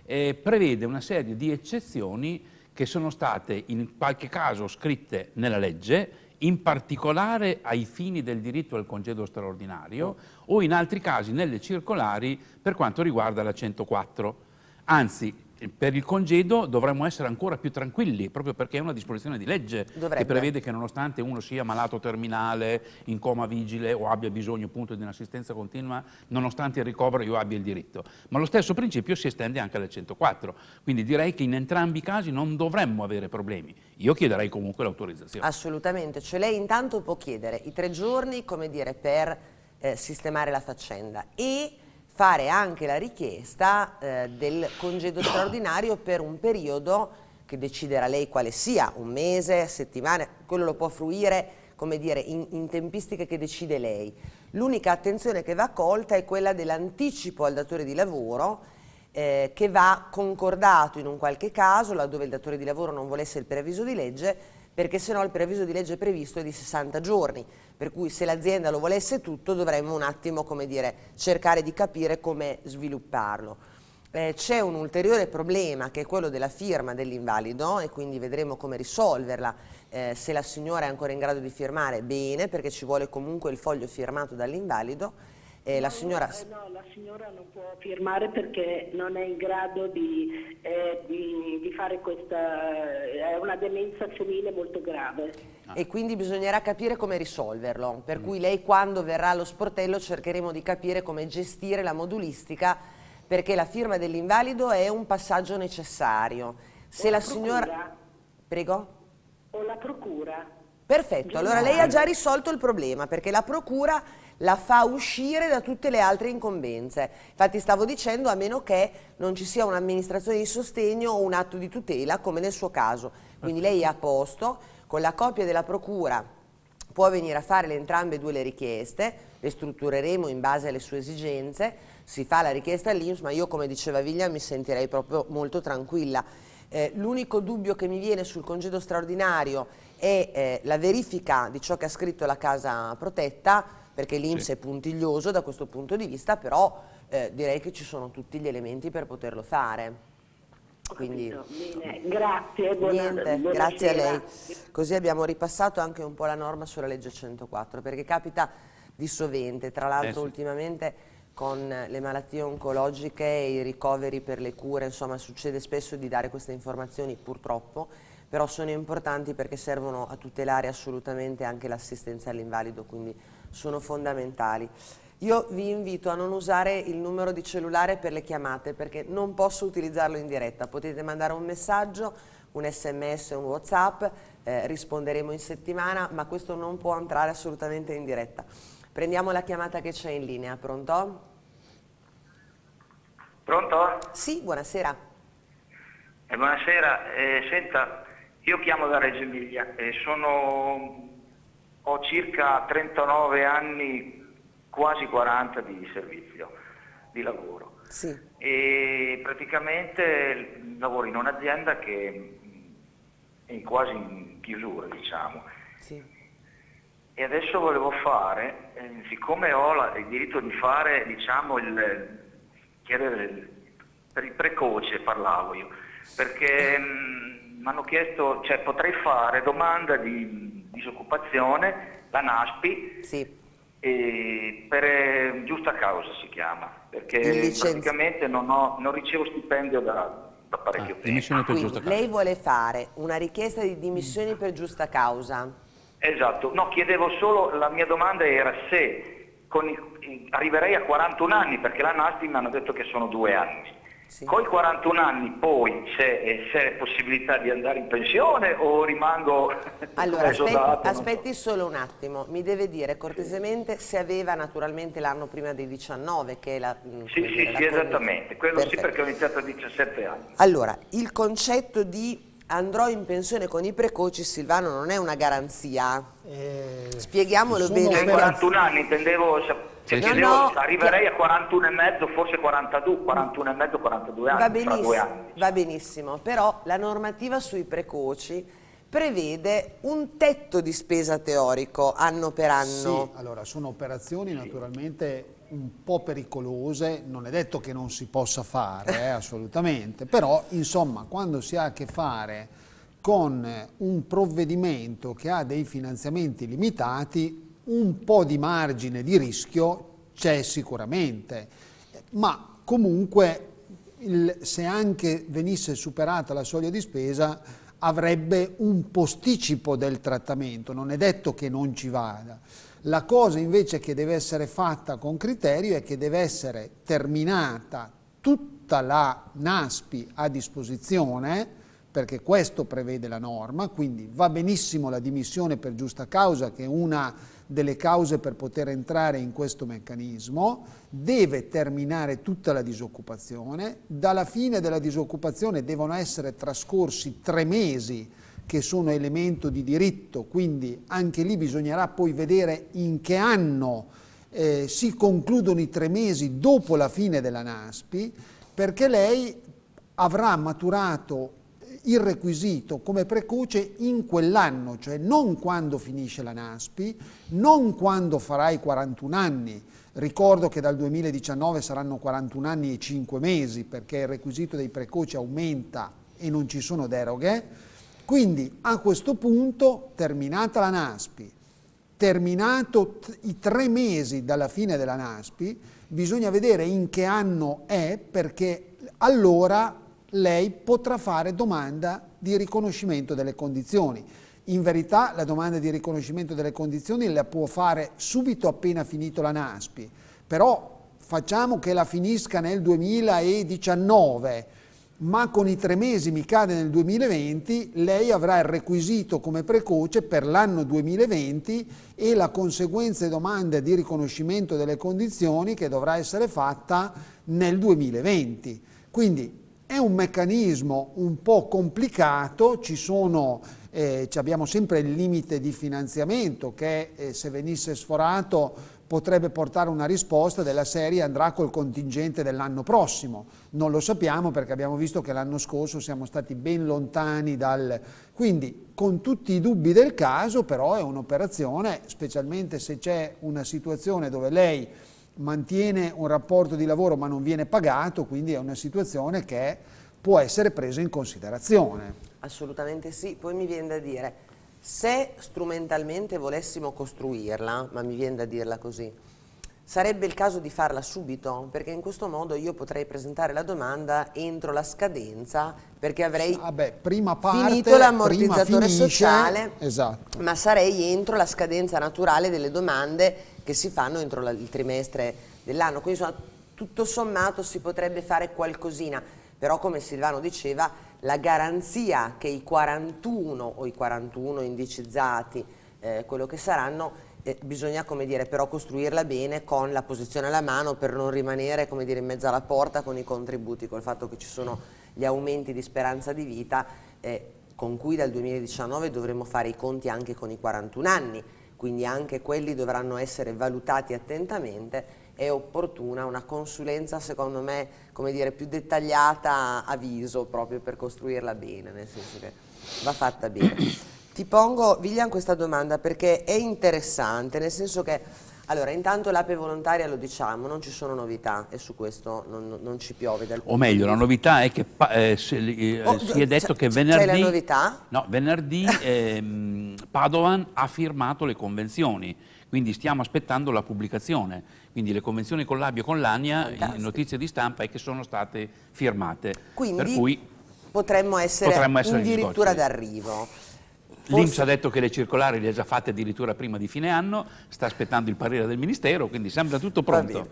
eh, prevede una serie di eccezioni che sono state in qualche caso scritte nella legge in particolare ai fini del diritto al congedo straordinario o in altri casi nelle circolari per quanto riguarda la 104 Anzi, per il congedo dovremmo essere ancora più tranquilli, proprio perché è una disposizione di legge Dovrebbe. che prevede che nonostante uno sia malato terminale, in coma vigile o abbia bisogno appunto di un'assistenza continua, nonostante il ricovero io abbia il diritto. Ma lo stesso principio si estende anche alle 104, quindi direi che in entrambi i casi non dovremmo avere problemi. Io chiederei comunque l'autorizzazione. Assolutamente, cioè lei intanto può chiedere i tre giorni, come dire, per eh, sistemare la faccenda e fare anche la richiesta eh, del congedo straordinario per un periodo che deciderà lei quale sia, un mese, settimane, quello lo può fruire come dire, in, in tempistiche che decide lei. L'unica attenzione che va colta è quella dell'anticipo al datore di lavoro eh, che va concordato in un qualche caso, laddove il datore di lavoro non volesse il preavviso di legge, perché se no il preavviso di legge previsto è di 60 giorni, per cui se l'azienda lo volesse tutto dovremmo un attimo dire, cercare di capire come svilupparlo. Eh, C'è un ulteriore problema che è quello della firma dell'invalido e quindi vedremo come risolverla. Eh, se la signora è ancora in grado di firmare, bene, perché ci vuole comunque il foglio firmato dall'invalido. Eh, la signora... No, eh, no, la signora non può firmare perché non è in grado di, eh, di, di fare questa... è una demenza senile molto grave. E quindi bisognerà capire come risolverlo, per cui lei quando verrà allo sportello cercheremo di capire come gestire la modulistica, perché la firma dell'invalido è un passaggio necessario. Se O la la signora... Prego? O la procura. Perfetto, allora lei ha già risolto il problema perché la procura la fa uscire da tutte le altre incombenze. Infatti stavo dicendo a meno che non ci sia un'amministrazione di sostegno o un atto di tutela come nel suo caso. Quindi lei è a posto, con la copia della procura può venire a fare le entrambe due le richieste, le struttureremo in base alle sue esigenze, si fa la richiesta all'Inps, ma io come diceva Viglia mi sentirei proprio molto tranquilla. Eh, L'unico dubbio che mi viene sul congedo straordinario è eh, la verifica di ciò che ha scritto la casa protetta, perché l'Inps Sì. è puntiglioso da questo punto di vista, però eh, direi che ci sono tutti gli elementi per poterlo fare. Quindi, grazie. Buona, Niente, buonasera. grazie a lei. Così abbiamo ripassato anche un po' la norma sulla legge 104, perché capita di sovente, tra l'altro Eh sì. ultimamente con le malattie oncologiche e i ricoveri per le cure, insomma succede spesso di dare queste informazioni purtroppo, però sono importanti perché servono a tutelare assolutamente anche l'assistenza all'invalido, quindi sono fondamentali. Io vi invito a non usare il numero di cellulare per le chiamate perché non posso utilizzarlo in diretta. Potete mandare un messaggio, un sms, un whatsapp, eh, risponderemo in settimana, ma questo non può entrare assolutamente in diretta. Prendiamo la chiamata che c'è in linea, pronto? Pronto? Sì, buonasera. Eh, buonasera, eh, senta, io chiamo da Reggio Emilia e sono, ho circa 39 anni quasi 40 di servizio, di lavoro. Sì. E praticamente lavoro in un'azienda che è quasi in chiusura, diciamo. Sì. E adesso volevo fare, eh, siccome ho la, il diritto di fare, diciamo, il, chiedere per il precoce parlavo io, perché mi hanno chiesto, cioè potrei fare domanda di disoccupazione, la NASPI, sì e per eh, giusta causa si chiama, perché praticamente non, ho, non, ricevo stipendio da, da parecchio ah, tempo. Quindi, lei vuole fare una richiesta di dimissioni per giusta causa? Esatto, no, chiedevo solo, la mia domanda era se i, arriverei a 41 anni, perché la NASTI mi hanno detto che sono due anni. Sì. Con i 41 anni poi c'è, c'è, possibilità di andare in pensione o rimango Allora aspetti, aspetti so. solo un attimo, mi deve dire cortesemente se aveva naturalmente l'anno prima dei 19 che è la... Mm, sì, sì, sì esattamente, quello Perfetto. sì perché ho iniziato a 17 anni. Allora, il concetto di andrò in pensione con i precoci, Silvano, non è una garanzia. Eh, Spieghiamolo bene. Ai 41 anni intendevo cioè, no, no, arriverei a 41 e mezzo, forse 42, 41 e mezzo, 42 anni. Va benissimo, anni. va benissimo, però la normativa sui precoci prevede un tetto di spesa teorico anno per anno. Sì, allora sono operazioni naturalmente un po' pericolose, non è detto che non si possa fare, eh, assolutamente, però insomma quando si ha a che fare con un provvedimento che ha dei finanziamenti limitati, un po' di margine di rischio c'è sicuramente, ma comunque il, se anche venisse superata la soglia di spesa avrebbe un posticipo del trattamento, non è detto che non ci vada. La cosa invece che deve essere fatta con criterio è che deve essere terminata tutta la NASPI a disposizione, perché questo prevede la norma, quindi va benissimo la dimissione per giusta causa, che è una delle cause per poter entrare in questo meccanismo, deve terminare tutta la disoccupazione, dalla fine della disoccupazione devono essere trascorsi tre mesi che sono elemento di diritto, quindi anche lì bisognerà poi vedere in che anno eh, si concludono i tre mesi dopo la fine della NASPI, perché lei avrà maturato il requisito come precoce in quell'anno, cioè non quando finisce la NASPI, non quando farai 41 anni. Ricordo che dal 2019 saranno 41 anni e 5 mesi perché il requisito dei precoci aumenta e non ci sono deroghe. Quindi a questo punto, terminata la NASPI, terminato i tre mesi dalla fine della NASPI, bisogna vedere in che anno è perché allora lei potrà fare domanda di riconoscimento delle condizioni. In verità la domanda di riconoscimento delle condizioni la può fare subito appena finito la NASPI, però facciamo che la finisca nel 2019, ma con i tre mesi mi cade nel 2020, lei avrà il requisito come precoce per l'anno 2020 e la conseguenza domanda di riconoscimento delle condizioni che dovrà essere fatta nel 2020. Quindi è un meccanismo un po' complicato, ci sono, eh, abbiamo sempre il limite di finanziamento che eh, se venisse sforato potrebbe portare una risposta della serie andrà col contingente dell'anno prossimo. Non lo sappiamo perché abbiamo visto che l'anno scorso siamo stati ben lontani dal... Quindi con tutti i dubbi del caso però è un'operazione, specialmente se c'è una situazione dove lei mantiene un rapporto di lavoro ma non viene pagato, quindi è una situazione che può essere presa in considerazione. Assolutamente sì, poi mi viene da dire, se strumentalmente volessimo costruirla, ma mi viene da dirla così, sarebbe il caso di farla subito, perché in questo modo io potrei presentare la domanda entro la scadenza, perché avrei Vabbè, prima parte, finito l'ammortizzatore sociale, esatto. ma sarei entro la scadenza naturale delle domande che si fanno entro la, il trimestre dell'anno. Quindi insomma, tutto sommato si potrebbe fare qualcosina, però come Silvano diceva la garanzia che i 41 o i 41 indicizzati, eh, quello che saranno, eh, bisogna dire, però costruirla bene con la posizione alla mano per non rimanere dire, in mezzo alla porta con i contributi, col fatto che ci sono gli aumenti di speranza di vita eh, con cui dal 2019 dovremo fare i conti anche con i 41 anni, quindi anche quelli dovranno essere valutati attentamente è opportuna una consulenza secondo me come dire più dettagliata a viso proprio per costruirla bene nel senso che va fatta bene ti pongo Viglian questa domanda perché è interessante nel senso che allora, intanto l'ape volontaria lo diciamo, non ci sono novità e su questo non, non ci piove. Dal o meglio, la novità è che eh, se, eh, oh, si è detto che venerdì... C'è la novità? No, venerdì eh, Padovan ha firmato le convenzioni, quindi stiamo aspettando la pubblicazione. Quindi le convenzioni con l'Abio e con l'Ania, notizie di stampa, è che sono state firmate. Quindi per cui potremmo essere, potremmo essere addirittura d'arrivo. L'Inps ha detto che le circolari le ha già fatte addirittura prima di fine anno, sta aspettando il parere del Ministero, quindi sembra tutto pronto.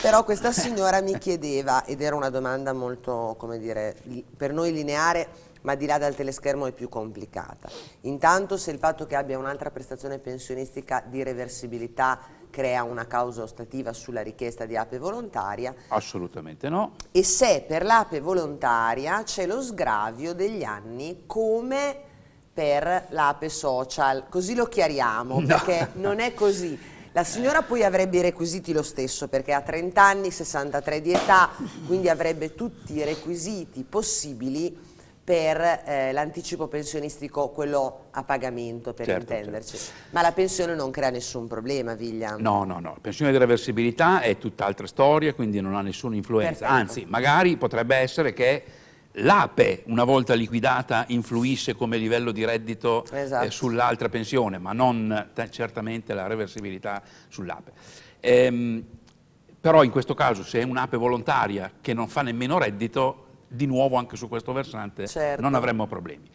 Però questa signora mi chiedeva, ed era una domanda molto, come dire, per noi lineare, ma di là dal teleschermo è più complicata. Intanto se il fatto che abbia un'altra prestazione pensionistica di reversibilità crea una causa ostativa sulla richiesta di ape volontaria? Assolutamente no. E se per l'ape volontaria c'è lo sgravio degli anni come per l'APE social, così lo chiariamo, no. perché non è così. La signora poi avrebbe i requisiti lo stesso, perché ha 30 anni, 63 di età, quindi avrebbe tutti i requisiti possibili per eh, l'anticipo pensionistico, quello a pagamento per certo, intenderci. Certo. Ma la pensione non crea nessun problema, Viglia? No, no, no. La pensione di reversibilità è tutt'altra storia, quindi non ha nessuna influenza. Perfetto. Anzi, magari potrebbe essere che l'APE, una volta liquidata, influisce come livello di reddito eh, esatto. eh, sull'altra pensione, ma non certamente la reversibilità sull'APE. Ehm, però in questo caso se è un'APE volontaria che non fa nemmeno reddito, di nuovo anche su questo versante certo. non avremmo problemi.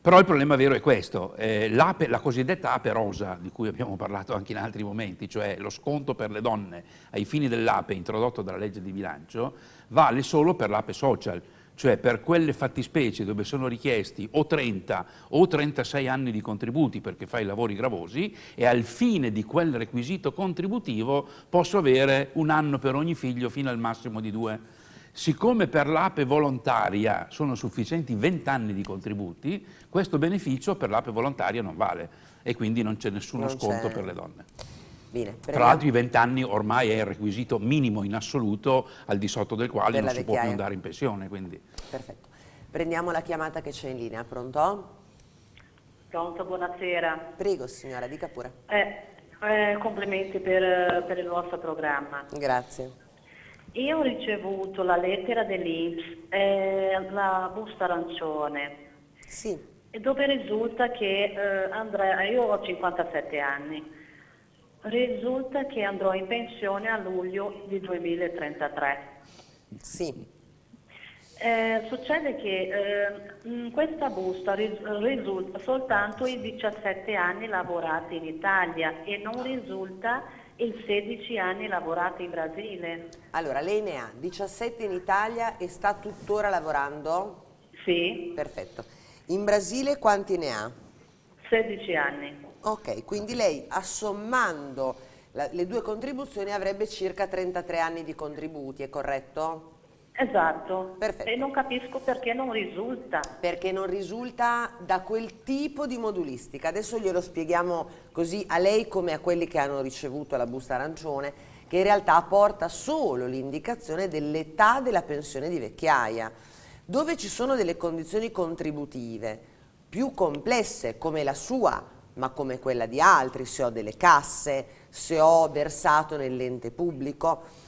Però il problema vero è questo, eh, la cosiddetta APE rosa, di cui abbiamo parlato anche in altri momenti, cioè lo sconto per le donne ai fini dell'APE introdotto dalla legge di bilancio, vale solo per l'APE social, cioè per quelle fattispecie dove sono richiesti o 30 o 36 anni di contributi perché fai lavori gravosi e al fine di quel requisito contributivo posso avere un anno per ogni figlio fino al massimo di due. Siccome per l'APE volontaria sono sufficienti 20 anni di contributi, questo beneficio per l'APE volontaria non vale e quindi non c'è nessuno non sconto per le donne. Bene, Tra l'altro i 20 anni ormai è il requisito minimo in assoluto al di sotto del quale non si può più andare in pensione. Quindi. Perfetto. Prendiamo la chiamata che c'è in linea. Pronto? Pronto, buonasera. Prego signora, dica pure. Eh, eh, complimenti per, per, il vostro programma. Grazie. Io ho ricevuto la lettera dell'Inps, eh, la busta arancione. Sì. Dove risulta che eh, andrà, io ho 57 anni, Risulta che andrò in pensione a luglio di 2033. Sì. Eh, succede che eh, questa busta ris risulta soltanto i 17 anni lavorati in Italia e non risulta i 16 anni lavorati in Brasile. Allora, lei ne ha 17 in Italia e sta tuttora lavorando? Sì. Perfetto. In Brasile quanti ne ha? 16 anni. Ok, quindi lei assommando la, le due contribuzioni avrebbe circa 33 anni di contributi, è corretto? Esatto. Perfetto. E non capisco perché non risulta. Perché non risulta da quel tipo di modulistica. Adesso glielo spieghiamo così a lei come a quelli che hanno ricevuto la busta arancione, che in realtà porta solo l'indicazione dell'età della pensione di vecchiaia, dove ci sono delle condizioni contributive più complesse come la sua ma come quella di altri, se ho delle casse, se ho versato nell'ente pubblico,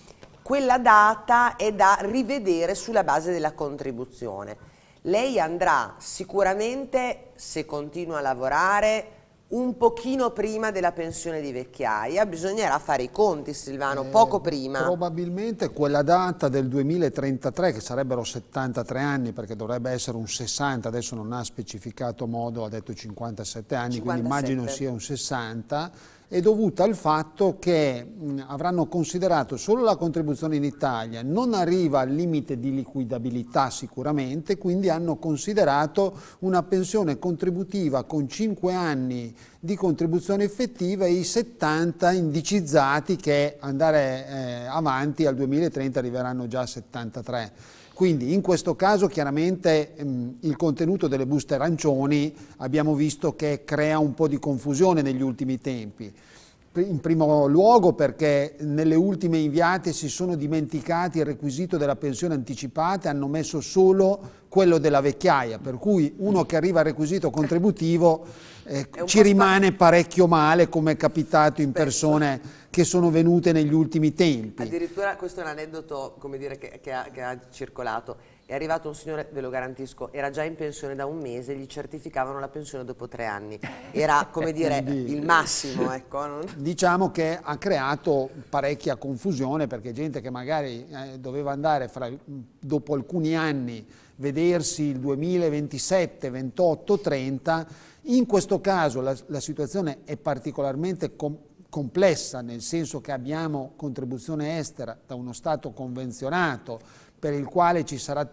quella data è da rivedere sulla base della contribuzione. Lei andrà sicuramente, se continua a lavorare, un pochino prima della pensione di vecchiaia, bisognerà fare i conti Silvano, eh, poco prima. Probabilmente quella data del 2033, che sarebbero 73 anni, perché dovrebbe essere un 60, adesso non ha specificato modo, ha detto 57 anni, 57. quindi immagino sia un 60, è dovuta al fatto che mh, avranno considerato solo la contribuzione in Italia, non arriva al limite di liquidabilità sicuramente, quindi hanno considerato una pensione contributiva con 5 anni di contribuzione effettiva e i 70 indicizzati che andare eh, avanti al 2030 arriveranno già a 73. Quindi in questo caso chiaramente ehm, il contenuto delle buste arancioni abbiamo visto che crea un po' di confusione negli ultimi tempi. In primo luogo perché nelle ultime inviate si sono dimenticati il requisito della pensione anticipata e hanno messo solo quello della vecchiaia, per cui uno che arriva al requisito contributivo eh, ci rimane parecchio male come è capitato in persone che sono venute negli ultimi tempi. Addirittura questo è un aneddoto dire, che, che, ha, che, ha, circolato. È arrivato un signore, ve lo garantisco, era già in pensione da un mese, gli certificavano la pensione dopo tre anni. Era, come dire, il massimo. Ecco. Diciamo che ha creato parecchia confusione perché gente che magari eh, doveva andare fra, dopo alcuni anni, vedersi il 2027, 28, 30, in questo caso la, la situazione è particolarmente com complessa, nel senso che abbiamo contribuzione estera da uno Stato convenzionato, per,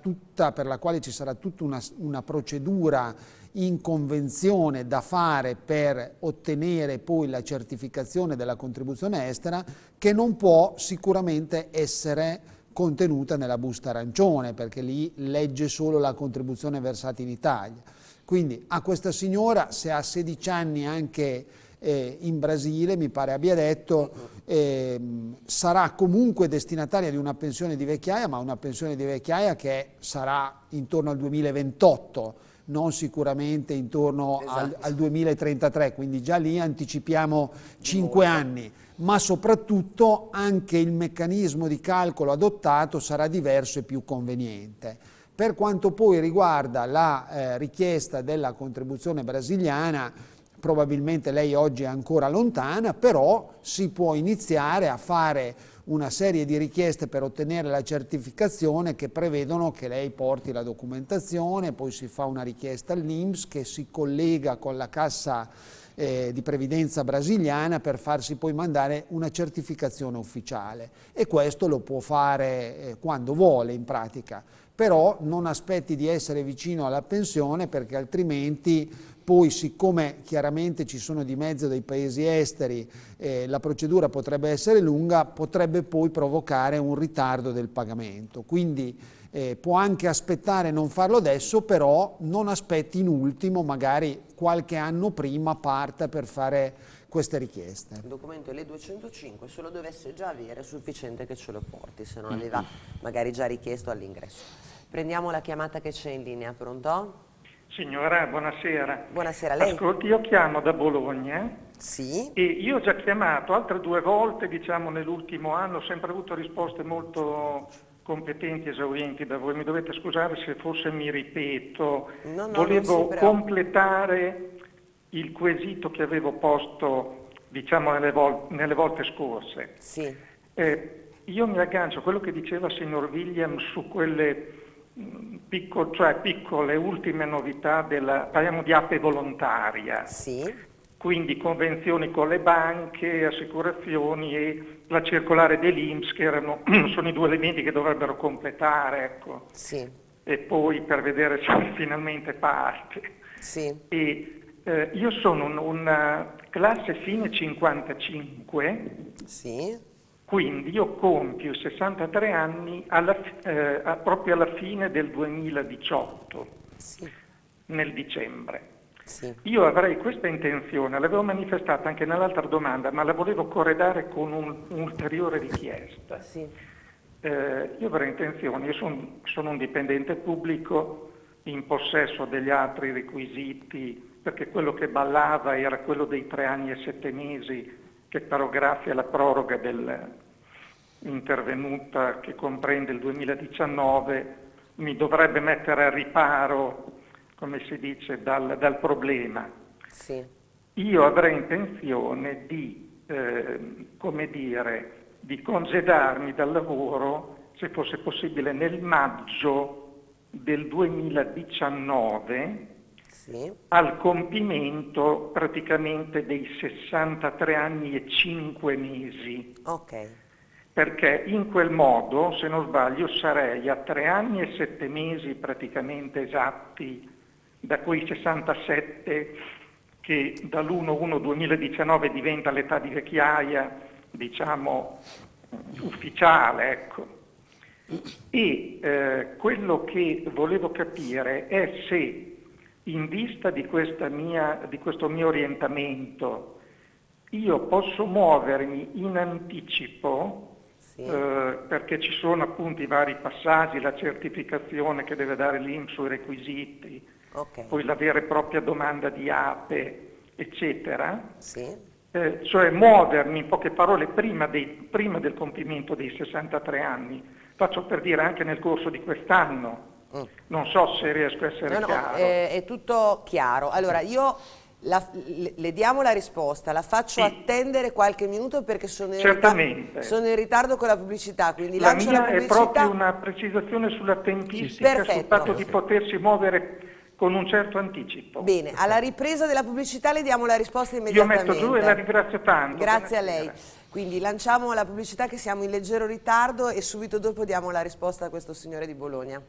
tutta, per la quale ci sarà tutta una, una procedura in convenzione da fare per ottenere poi la certificazione della contribuzione estera, che non può sicuramente essere contenuta nella busta arancione, perché lì legge solo la contribuzione versata in Italia. Quindi a questa signora, se ha 16 anni anche eh, in Brasile, mi pare abbia detto, eh, sarà comunque destinataria di una pensione di vecchiaia, ma una pensione di vecchiaia che sarà intorno al 2028, non sicuramente intorno esatto. al, al, 2033, quindi già lì anticipiamo 5 anni, ma soprattutto anche il meccanismo di calcolo adottato sarà diverso e più conveniente. Per quanto poi riguarda la eh, richiesta della contribuzione brasiliana, probabilmente lei oggi è ancora lontana, però si può iniziare a fare una serie di richieste per ottenere la certificazione che prevedono che lei porti la documentazione, poi si fa una richiesta all'INPS che si collega con la cassa eh, di previdenza brasiliana per farsi poi mandare una certificazione ufficiale. E questo lo può fare eh, quando vuole in pratica però non aspetti di essere vicino alla pensione perché altrimenti poi siccome chiaramente ci sono di mezzo dei paesi esteri, eh, la procedura potrebbe essere lunga, potrebbe poi provocare un ritardo del pagamento. Quindi eh, può anche aspettare non farlo adesso, però non aspetti in ultimo, magari qualche anno prima parta per fare queste richieste. Il documento è l'E205, se lo dovesse già avere è sufficiente che ce lo porti, se non aveva magari già richiesto all'ingresso. Prendiamo la chiamata che c'è in linea, pronto? Signora, buonasera. Buonasera, lei? Ascolti, io chiamo da Bologna. Sì. E io ho già chiamato altre due volte, diciamo nell'ultimo anno, ho sempre avuto risposte molto competenti, esaurienti da voi. Mi dovete scusare se forse mi ripeto. No, no, Volevo completare il quesito che avevo posto, diciamo, nelle, vol nelle volte scorse. Sì. Eh, io mi aggancio a quello che diceva il signor William su quelle Piccolo, cioè piccole ultime novità della, parliamo di ape volontaria, sì. quindi convenzioni con le banche, assicurazioni e la circolare dell'Inps che erano, sono i due elementi che dovrebbero completare. Ecco. Sì. E poi per vedere se finalmente parte. Sì. E, eh, io sono un, una classe fine 55. Sì quindi io compio 63 anni alla, eh, proprio alla fine del 2018, sì. nel dicembre. Sì. Io avrei questa intenzione, l'avevo manifestata anche nell'altra domanda, ma la volevo corredare con un'ulteriore richiesta. Sì. Eh, io avrei intenzione, io son, sono un dipendente pubblico in possesso degli altri requisiti, perché quello che ballava era quello dei tre anni e sette mesi che però grazie alla proroga intervenuta che comprende il 2019 mi dovrebbe mettere a riparo, come si dice, dal, dal problema. Sì. Io avrei intenzione di, eh, come dire, di congedarmi dal lavoro, se fosse possibile, nel maggio del 2019 sì. al compimento praticamente dei 63 anni e 5 mesi. Ok. Perché in quel modo, se non sbaglio, sarei a 3 anni e 7 mesi praticamente esatti da quei 67 che dall'1-1-2019 diventa l'età di vecchiaia, diciamo, ufficiale, ecco. E eh, quello che volevo capire è se in vista di, mia, di questo mio orientamento io posso muovermi in anticipo eh, perché ci sono appunto i vari passaggi, la certificazione che deve dare l'INPS sui requisiti, okay. poi la vera e propria domanda di APE, eccetera. Sì. Eh, cioè muovermi in poche parole prima, dei, prima del compimento dei 63 anni, faccio per dire anche nel corso di quest'anno, Mm. Non so se riesco a essere no, no, chiaro. È, è tutto chiaro. Allora, io la, le, le, diamo la risposta, la faccio sì. attendere qualche minuto perché sono in, ritardo, sono in, ritardo, con la pubblicità, quindi la lancio mia la pubblicità. è proprio una precisazione sulla tempistica, sì. sul fatto di potersi muovere con un certo anticipo. Bene, alla ripresa della pubblicità le diamo la risposta immediatamente. Io metto giù e la ringrazio tanto. Grazie a lei. Quindi lanciamo la pubblicità che siamo in leggero ritardo e subito dopo diamo la risposta a questo signore di Bologna.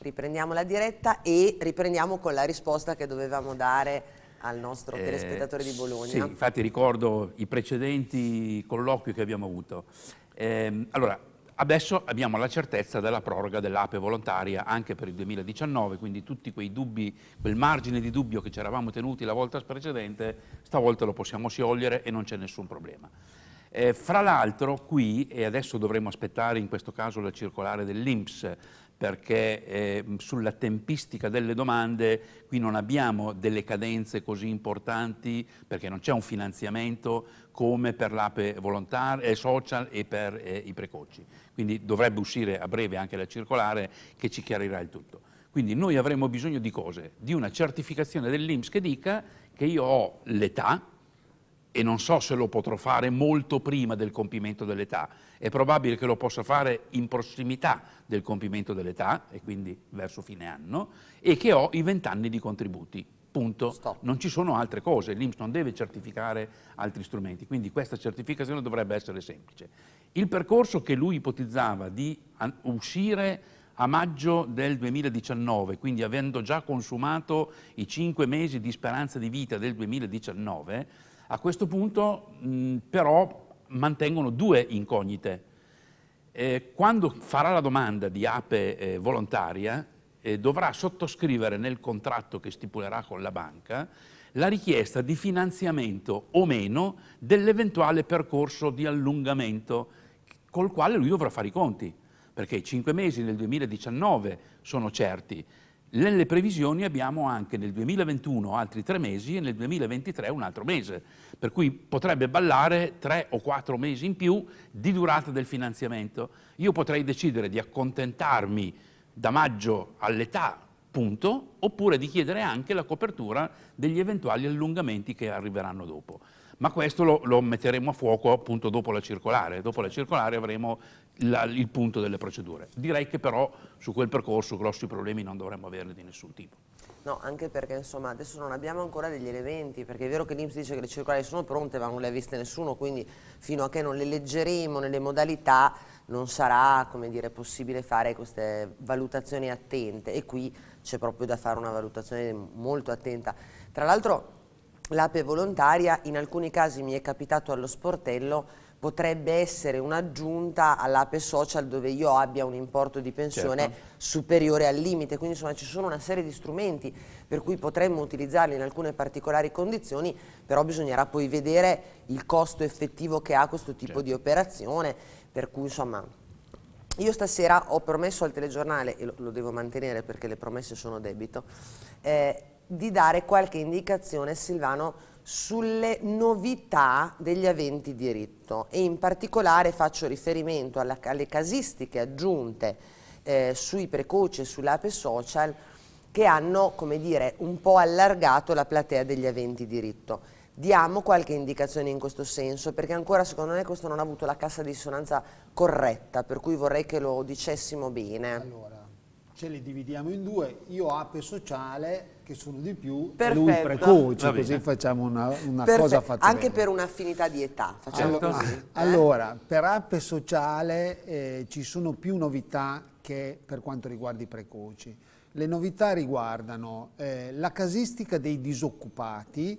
Riprendiamo la diretta e riprendiamo con la risposta che dovevamo dare al nostro eh, telespettatore di Bologna. Sì, infatti ricordo i precedenti colloqui che abbiamo avuto. Eh, allora, adesso abbiamo la certezza della proroga dell'APE volontaria anche per il 2019, quindi tutti quei dubbi, quel margine di dubbio che ci eravamo tenuti la volta precedente, stavolta lo possiamo sciogliere e non c'è nessun problema. Eh, fra l'altro qui, e adesso dovremo aspettare in questo caso la circolare dell'Inps perché eh, sulla tempistica delle domande qui non abbiamo delle cadenze così importanti perché non c'è un finanziamento come per l'APE volontaria, eh, social e per eh, i precoci. Quindi dovrebbe uscire a breve anche la circolare che ci chiarirà il tutto. Quindi noi avremo bisogno di cose? Di una certificazione dell'Inps che dica che io ho l'età, e non so se lo potrò fare molto prima del compimento dell'età. È probabile che lo possa fare in prossimità del compimento dell'età, e quindi verso fine anno, e che ho i 20 anni di contributi. Punto. Stop. Non ci sono altre cose, l'Inps non deve certificare altri strumenti, quindi questa certificazione dovrebbe essere semplice. Il percorso che lui ipotizzava di uscire a maggio del 2019, quindi avendo già consumato i 5 mesi di speranza di vita del 2019, a questo punto mh, però mantengono due incognite. Eh, quando farà la domanda di APE eh, volontaria eh, dovrà sottoscrivere nel contratto che stipulerà con la banca la richiesta di finanziamento o meno dell'eventuale percorso di allungamento col quale lui dovrà fare i conti, perché i cinque mesi nel 2019 sono certi, nelle previsioni abbiamo anche nel 2021 altri tre mesi e nel 2023 un altro mese, per cui potrebbe ballare tre o quattro mesi in più di durata del finanziamento. Io potrei decidere di accontentarmi da maggio all'età, punto, oppure di chiedere anche la copertura degli eventuali allungamenti che arriveranno dopo. Ma questo lo, lo metteremo a fuoco appunto dopo la circolare. Dopo la circolare avremo la, il punto delle procedure. Direi che però su quel percorso grossi problemi non dovremmo averne di nessun tipo. No, anche perché insomma adesso non abbiamo ancora degli elementi, perché è vero che l'Inps dice che le circolari sono pronte ma non le ha viste nessuno, quindi fino a che non le leggeremo nelle modalità non sarà dire, possibile fare queste valutazioni attente e qui c'è proprio da fare una valutazione molto attenta. Tra l'altro l'ape volontaria in alcuni casi mi è capitato allo sportello potrebbe essere un'aggiunta all'ape social dove io abbia un importo di pensione certo. superiore al limite, quindi insomma ci sono una serie di strumenti per cui potremmo utilizzarli in alcune particolari condizioni, però bisognerà poi vedere il costo effettivo che ha questo tipo certo. di operazione, per cui insomma io stasera ho promesso al telegiornale, e lo, lo devo mantenere perché le promesse sono debito, eh, di dare qualche indicazione Silvano sulle novità degli aventi diritto e in particolare faccio riferimento alla, alle casistiche aggiunte eh, sui precoci e sull'ape social che hanno, come dire, un po' allargato la platea degli aventi diritto. Diamo qualche indicazione in questo senso, perché ancora secondo me questo non ha avuto la cassa di dissonanza corretta, per cui vorrei che lo dicessimo bene. Allora, ce li dividiamo in due, io ape sociale che sono di più Perfetto. lui precoce, così facciamo una, una cosa fatta Anche bene. per un'affinità di età, facciamo Allora, così. eh? allora, per ape sociale eh, ci sono più novità che per quanto riguarda i precoci. Le novità riguardano eh, la casistica dei disoccupati,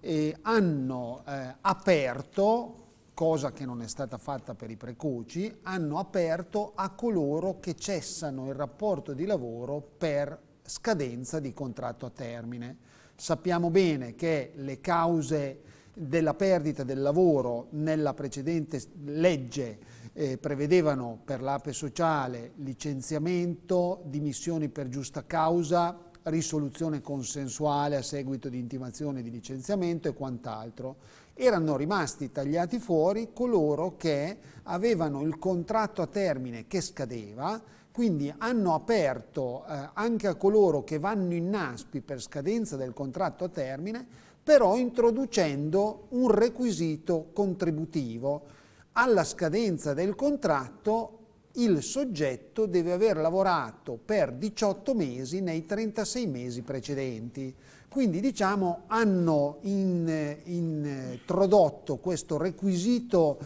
eh, hanno eh, aperto, cosa che non è stata fatta per i precoci, hanno aperto a coloro che cessano il rapporto di lavoro per scadenza di contratto a termine. Sappiamo bene che le cause della perdita del lavoro nella precedente legge eh, prevedevano per l'APE sociale licenziamento, dimissioni per giusta causa, risoluzione consensuale a seguito di intimazione di licenziamento e quant'altro. Erano rimasti tagliati fuori coloro che avevano il contratto a termine che scadeva, quindi hanno aperto eh, anche a coloro che vanno in NASPI per scadenza del contratto a termine, però introducendo un requisito contributivo. Alla scadenza del contratto il soggetto deve aver lavorato per 18 mesi nei 36 mesi precedenti. Quindi diciamo hanno in- introdotto questo requisito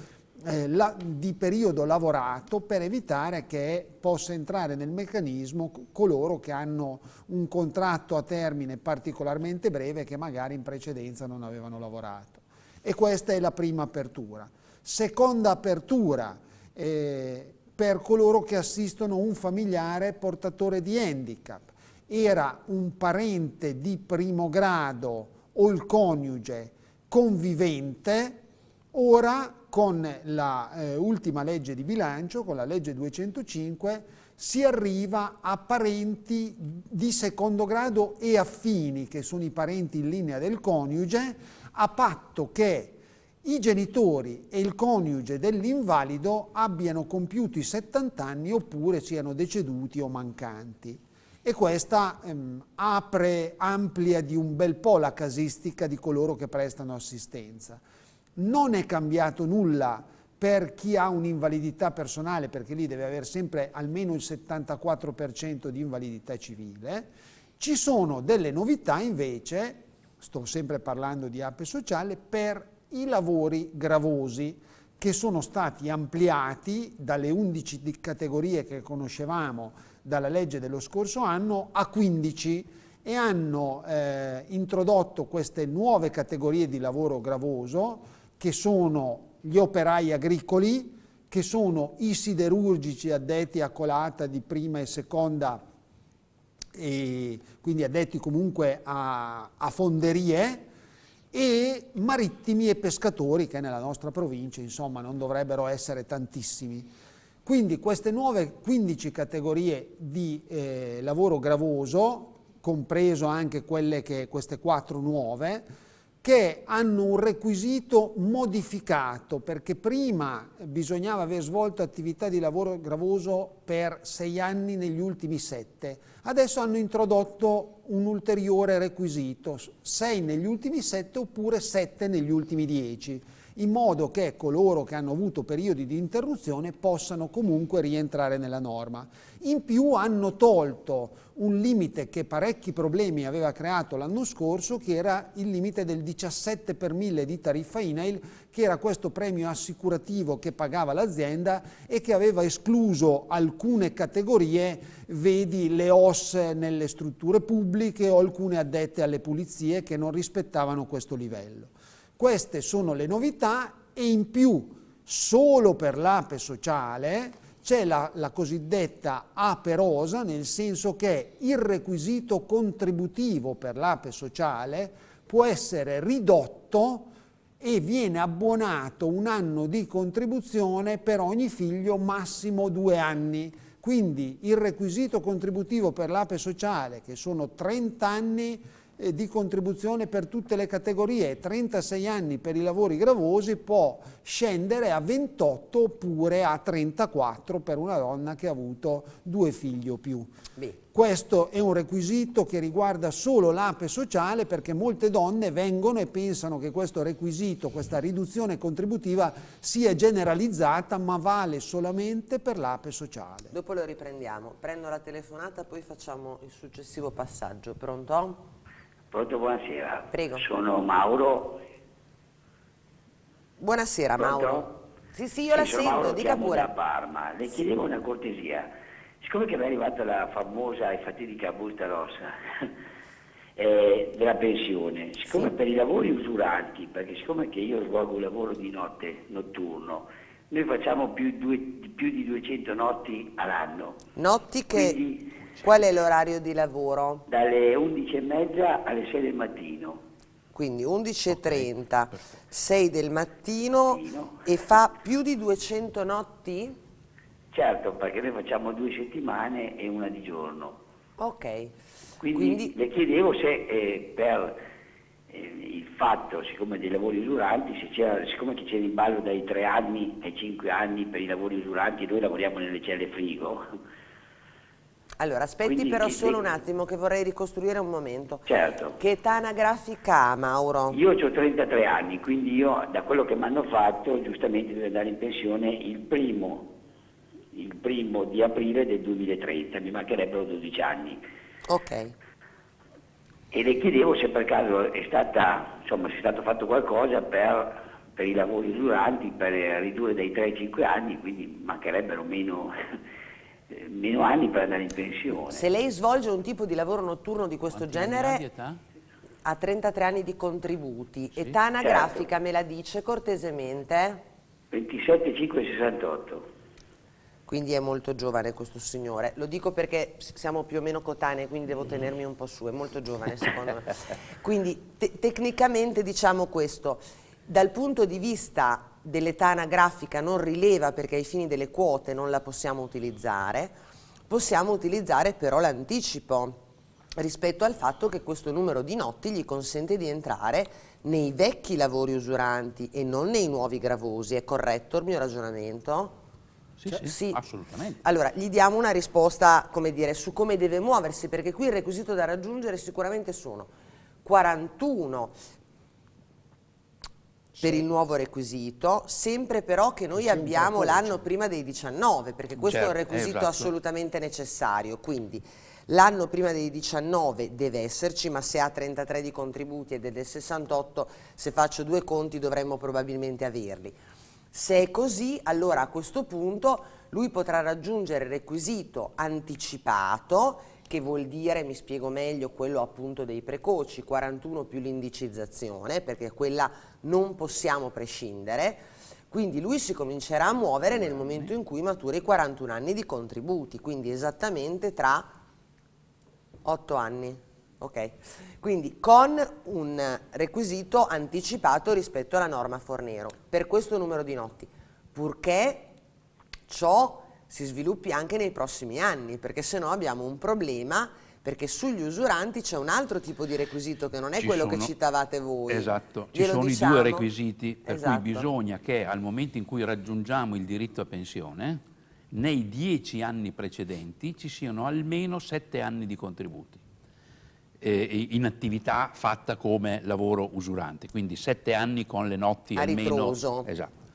eh, la- di periodo lavorato per evitare che possa entrare nel meccanismo coloro che hanno un contratto a termine particolarmente breve che magari in precedenza non avevano lavorato. E questa è la prima apertura. Seconda apertura eh, per coloro che assistono un familiare portatore di handicap. Era un parente di primo grado o il coniuge convivente, ora con la eh, legge di bilancio, con la legge 205, si arriva a parenti di secondo grado e affini, che sono i parenti in linea del coniuge, a patto che i genitori e il coniuge dell'invalido abbiano compiuto i 70 anni oppure siano deceduti o mancanti. E questa ehm, apre, amplia di un bel po' la casistica di coloro che prestano assistenza. Non è cambiato nulla per chi ha un'invalidità personale, perché lì deve avere sempre almeno il 74% di invalidità civile. Ci sono delle novità invece, sto sempre parlando di ape sociale, per i lavori gravosi che sono stati ampliati dalle 11 di categorie che conoscevamo dalla legge dello scorso anno a 15 e hanno eh, introdotto queste nuove categorie di lavoro gravoso che sono gli operai agricoli, che sono i siderurgici addetti a colata di prima e seconda, e quindi addetti comunque a, a fonderie, e marittimi e pescatori che nella nostra provincia insomma non dovrebbero essere tantissimi. Quindi queste nuove 15 categorie di eh, lavoro gravoso, compreso anche che, queste quattro nuove, che hanno un requisito modificato perché prima bisognava aver svolto attività di lavoro gravoso per sei anni negli ultimi sette. Adesso hanno introdotto un ulteriore requisito, sei negli ultimi sette oppure sette negli ultimi dieci, in modo che coloro che hanno avuto periodi di interruzione possano comunque rientrare nella norma. In più hanno tolto un limite che parecchi problemi aveva creato l'anno scorso, che era il limite del 17 per mille di tariffa INAIL, che era questo premio assicurativo che pagava l'azienda e che aveva escluso alcune categorie, vedi le OS nelle strutture pubbliche o alcune addette alle pulizie che non rispettavano questo livello. Queste sono le novità e in più solo per l'APE sociale c'è la, la, cosiddetta APE rosa, nel senso che il requisito contributivo per l'APE sociale può essere ridotto e viene abbonato un anno di contribuzione per ogni figlio, massimo due anni. Quindi il requisito contributivo per l'APE sociale, che sono 30 anni, di contribuzione per tutte le categorie, 36 anni per i lavori gravosi può scendere a 28 oppure a 34 per una donna che ha avuto due figli o più. Beh. Questo è un requisito che riguarda solo l'APE sociale perché molte donne vengono e pensano che questo requisito, questa riduzione contributiva sia generalizzata ma vale solamente per l'APE sociale. Dopo lo riprendiamo. Prendo la telefonata, poi facciamo il successivo passaggio. Pronto? Pronto, buonasera. Prego. Sono Mauro. Buonasera Pronto? Mauro. Sì, sì, io la sono sento, Mauro, dica pure. da Parma. Le chiedevo una cortesia. Siccome che mi è arrivata la famosa e fatidica busta rossa eh, della pensione, siccome per i lavori usuranti, perché siccome che io svolgo un lavoro di notte notturno, noi facciamo più, due- più di 200 notti all'anno, Notti che... Qual è l'orario di lavoro? dalle 11.30 alle 6 del mattino. Quindi 11.30, 6 del mattino e fa più di 200 notti? Certo, perché noi facciamo due settimane e una di giorno. Ok. Quindi, le chiedevo se eh, per eh, il fatto, siccome dei lavori usuranti, se c'era- siccome che c'è in ballo dai tre anni ai cinque anni per i lavori usuranti, noi lavoriamo nelle celle frigo. Allora, aspetti Quindi però solo un attimo che vorrei ricostruire un momento. Certo. Che età anagrafica ha Mauro? Io ho 33 anni, quindi io da quello che mi hanno fatto, giustamente devo andare in pensione il primo, il primo di aprile del 2030, mi mancherebbero 12 anni. Ok. E le chiedevo se per caso è stata, insomma, è stato fatto qualcosa per, per i lavori usuranti, per ridurre dai 3 ai 5 anni, quindi mancherebbero meno, meno anni per andare in pensione. Se lei svolge un tipo di lavoro notturno di questo genere, ha 33 anni di contributi. Età anagrafica me la dice cortesemente? 27, 5 68. Quindi è molto giovane questo signore. Lo dico perché siamo più o meno cotanei, quindi devo tenermi un po' su. È molto giovane secondo me. Quindi te- tecnicamente diciamo questo. Dal punto di vista dell'età anagrafica non rileva perché ai fini delle quote non la possiamo utilizzare. Possiamo utilizzare però l'anticipo rispetto al fatto che questo numero di notti gli consente di entrare nei vecchi lavori usuranti e non nei nuovi gravosi. È corretto il mio ragionamento? Sì, Cioè, sì, assolutamente. Allora, gli diamo una risposta, come dire, su come deve muoversi, perché qui il requisito da raggiungere sicuramente sono 41 per il nuovo requisito, sempre però che noi un abbiamo l'anno prima dei 19, perché questo è un Certo, requisito esatto. assolutamente necessario. Quindi l'anno prima dei 19 deve esserci, ma se ha 33 di contributi ed è del 68, se faccio due conti dovremmo probabilmente averli. Se è così, allora a questo punto lui potrà raggiungere il requisito anticipato, che vuol dire, mi spiego meglio, quello appunto dei precoci, 41 più l'indicizzazione, perché quella non possiamo prescindere. Quindi lui si comincerà a muovere nel momento in cui matura i 41 anni di contributi, quindi esattamente tra 8 anni. Ok? Quindi con un requisito anticipato rispetto alla norma Fornero per questo numero di notti, purché ciò si sviluppi anche nei prossimi anni, perché se no abbiamo un problema, perché sugli usuranti c'è un altro tipo di requisito che non è Ci quello che sono- citavate voi. Esatto, ci sono diciamo? i due requisiti per Esatto. cui bisogna che al momento in cui raggiungiamo il diritto a pensione, nei dieci anni precedenti ci siano almeno sette anni di contributi eh, in attività fatta come lavoro usurante, quindi sette anni con le notti A almeno. ritroso. Esatto.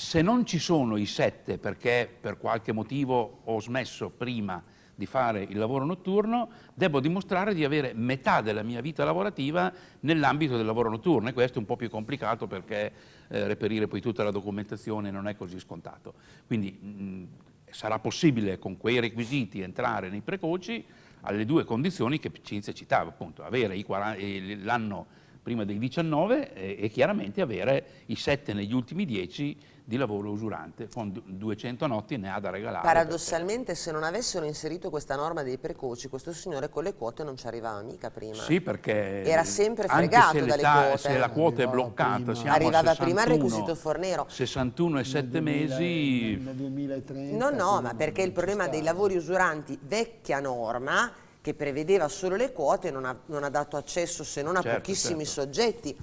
Se non ci sono i sette perché per qualche motivo ho smesso prima di fare il lavoro notturno, devo dimostrare di avere metà della mia vita lavorativa nell'ambito del lavoro notturno e questo è un po' più complicato perché eh, reperire poi tutta la documentazione non è così scontato. Quindi mh, sarà possibile con quei requisiti entrare nei precoci alle due condizioni che Cinzia citava, appunto, avere i 40 eh, l'anno prima dei 19 e, e chiaramente avere i 7 negli ultimi 10 di lavoro usurante, con du- 200 notti ne ha da regalare. Paradossalmente se non avessero inserito questa norma dei precoci, questo signore con le quote non ci arrivava mica prima. Sì, perché Era sempre fregato se dalle quote. Se la quota è bloccata, siamo Arrivava a 61, prima il requisito Fornero. 61 e 7 mesi. Nel 2030. No, no, ma perché il problema dei lavori usuranti, vecchia norma, che prevedeva solo le quote non ha, non ha dato accesso se non a Certo, pochissimi certo. soggetti.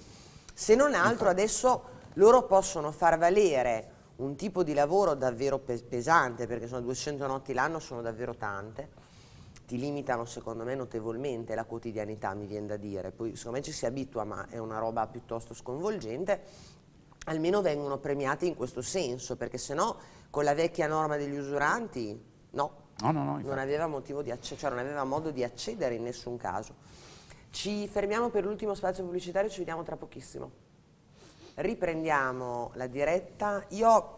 Se non altro adesso loro possono far valere un tipo di lavoro davvero pe- pesante, perché sono 200 notti l'anno, sono davvero tante, ti limitano secondo me notevolmente la quotidianità, mi viene da dire, poi secondo me ci si abitua, ma è una roba piuttosto sconvolgente, almeno vengono premiati in questo senso, perché se no con la vecchia norma degli usuranti, no, No, no, no, non aveva motivo di accedere, cioè non aveva modo di accedere in nessun caso. Ci fermiamo per l'ultimo spazio pubblicitario, ci vediamo tra pochissimo. Riprendiamo la diretta. Io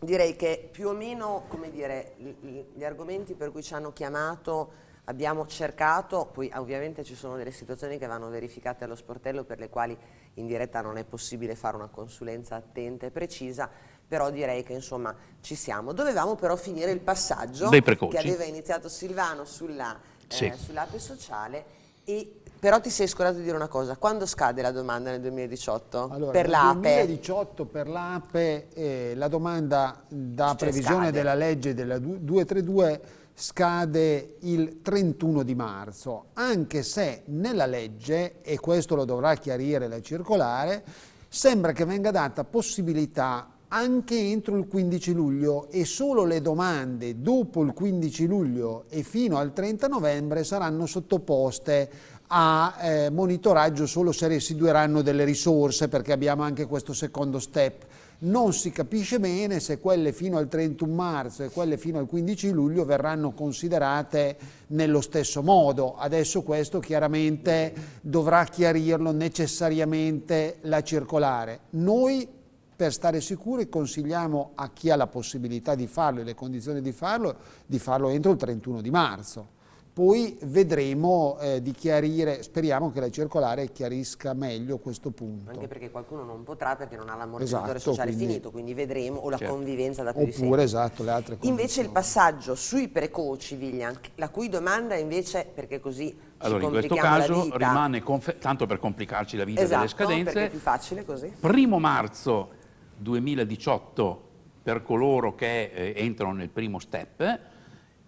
direi che più o meno, come dire, gli- argomenti per cui ci hanno chiamato abbiamo cercato, poi ovviamente ci sono delle situazioni che vanno verificate allo sportello per le quali in diretta non è possibile fare una consulenza attenta e precisa, però direi che insomma ci siamo. Dovevamo però finire il passaggio che aveva iniziato Silvano sulla, eh, Sì. sull'app sociale e però ti sei scordato di dire una cosa, quando scade la domanda nel 2018? Allora, per nel l'APE? 2018 per l'APE eh, la domanda da Cioè, previsione scade. della legge della du- 232 scade il 31 di marzo, anche se nella legge, e questo lo dovrà chiarire la circolare, sembra che venga data possibilità anche entro il 15 luglio e solo le domande dopo il 15 luglio e fino al 30 novembre saranno sottoposte a eh, monitoraggio solo se residueranno delle risorse perché abbiamo anche questo secondo step. Non si capisce bene se quelle fino al 31 marzo e quelle fino al 15 luglio verranno considerate nello stesso modo. Adesso questo chiaramente dovrà chiarirlo necessariamente la circolare. Noi per stare sicuri consigliamo a chi ha la possibilità di farlo e le condizioni di farlo, di farlo entro il 31 di marzo. Poi vedremo eh, di chiarire, speriamo che la circolare chiarisca meglio questo punto. Anche perché qualcuno non potrà perché non ha l'ammortizzatore Esatto, sociale quindi- finito, quindi vedremo, o la Certo. convivenza da più di Oppure esatto, le altre cose. Invece il passaggio sui precoci, Viglian, la cui domanda invece, perché così Allora, ci in questo complichiamo la caso vita. rimane, tanto per complicarci la vita esatto, delle scadenze, perché è più facile così. primo marzo 2018 per coloro che eh, entrano nel primo step,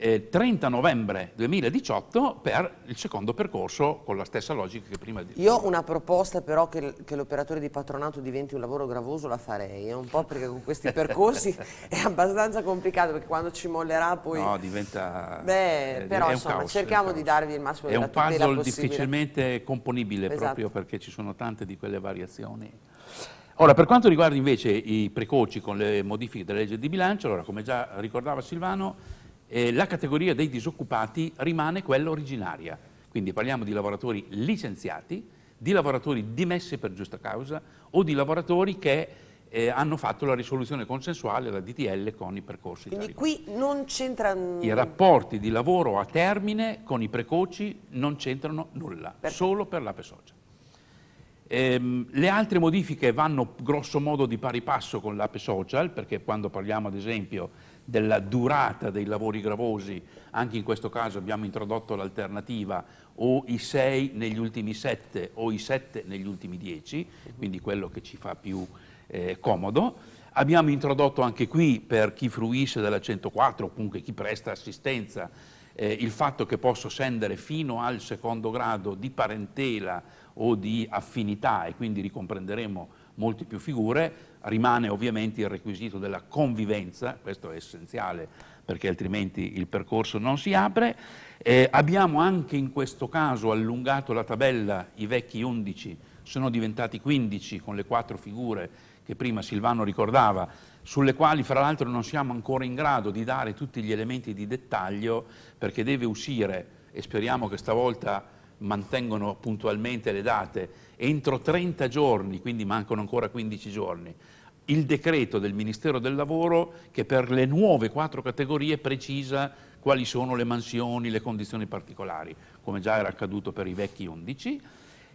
eh, 30 novembre 2018 per il secondo percorso con la stessa logica che prima di Io una proposta però che, che l'operatore di patronato diventi un lavoro gravoso la farei, eh, un po' perché con questi percorsi è abbastanza complicato perché quando ci mollerà poi... No, diventa... Beh, eh, però è un insomma caos, cerchiamo è un di darvi il massimo È della un tutela puzzle possibile. difficilmente componibile Esatto. proprio perché ci sono tante di quelle variazioni. Ora, per quanto riguarda invece i precoci con le modifiche della legge di bilancio, allora, come già ricordava Silvano, eh, la categoria dei disoccupati rimane quella originaria. Quindi parliamo di lavoratori licenziati, di lavoratori dimessi per giusta causa o di lavoratori che eh, hanno fatto la risoluzione consensuale, la DTL, con i percorsi. Quindi qui non c'entra... i rapporti di lavoro a termine con i precoci non c'entrano nulla, solo per l'APE social. Ehm, le altre modifiche vanno grosso modo di pari passo con l'APE social, perché quando parliamo ad esempio della durata dei lavori gravosi, anche in questo caso abbiamo introdotto l'alternativa o i 6 negli ultimi 7 o i 7 negli ultimi 10, quindi quello che ci fa più eh, comodo. Abbiamo introdotto anche qui per chi fruisce della 104 o comunque chi presta assistenza eh, il fatto che posso scendere fino al secondo grado di parentela o di affinità e quindi ricomprenderemo molte più figure, rimane ovviamente il requisito della convivenza, questo è essenziale perché altrimenti il percorso non si apre. Eh, abbiamo anche in questo caso allungato la tabella, i vecchi 11 sono diventati 15 con le quattro figure che prima Silvano ricordava, sulle quali fra l'altro non siamo ancora in grado di dare tutti gli elementi di dettaglio perché deve uscire, e speriamo che stavolta mantengono puntualmente le date, entro 30 giorni, quindi mancano ancora 15 giorni, il decreto del Ministero del Lavoro che per le nuove quattro categorie precisa quali sono le mansioni, le condizioni particolari, come già era accaduto per i vecchi 11.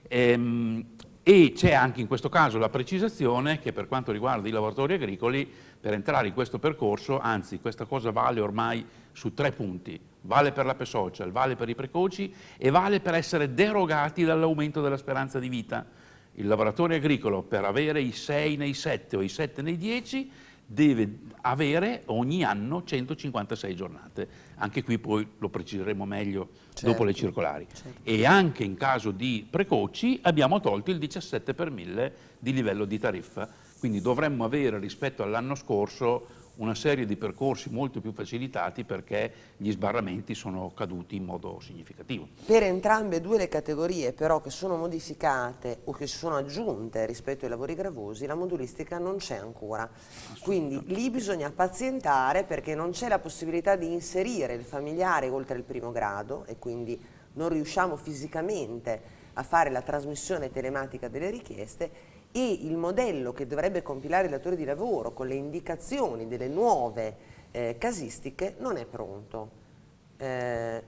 Ehm, e c'è anche in questo caso la precisazione che per quanto riguarda i lavoratori agricoli, per entrare in questo percorso, anzi questa cosa vale ormai su tre punti, vale per l'APE social, vale per i precoci e vale per essere derogati dall'aumento della speranza di vita. Il lavoratore agricolo per avere i 6 nei 7 o i 7 nei 10 deve avere ogni anno 156 giornate. Anche qui poi lo preciseremo meglio Certo. dopo le circolari. E anche in caso di precoci abbiamo tolto il 17 per mille di livello di tariffa. Quindi dovremmo avere rispetto all'anno scorso una serie di percorsi molto più facilitati perché gli sbarramenti sono caduti in modo significativo. Per entrambe due le categorie però che sono modificate o che si sono aggiunte rispetto ai lavori gravosi, la modulistica non c'è ancora. Quindi lì bisogna pazientare perché non c'è la possibilità di inserire il familiare oltre il primo grado e quindi non riusciamo fisicamente a fare la trasmissione telematica delle richieste e il modello che dovrebbe compilare il datore di lavoro con le indicazioni delle nuove eh, casistiche non è pronto. Eh,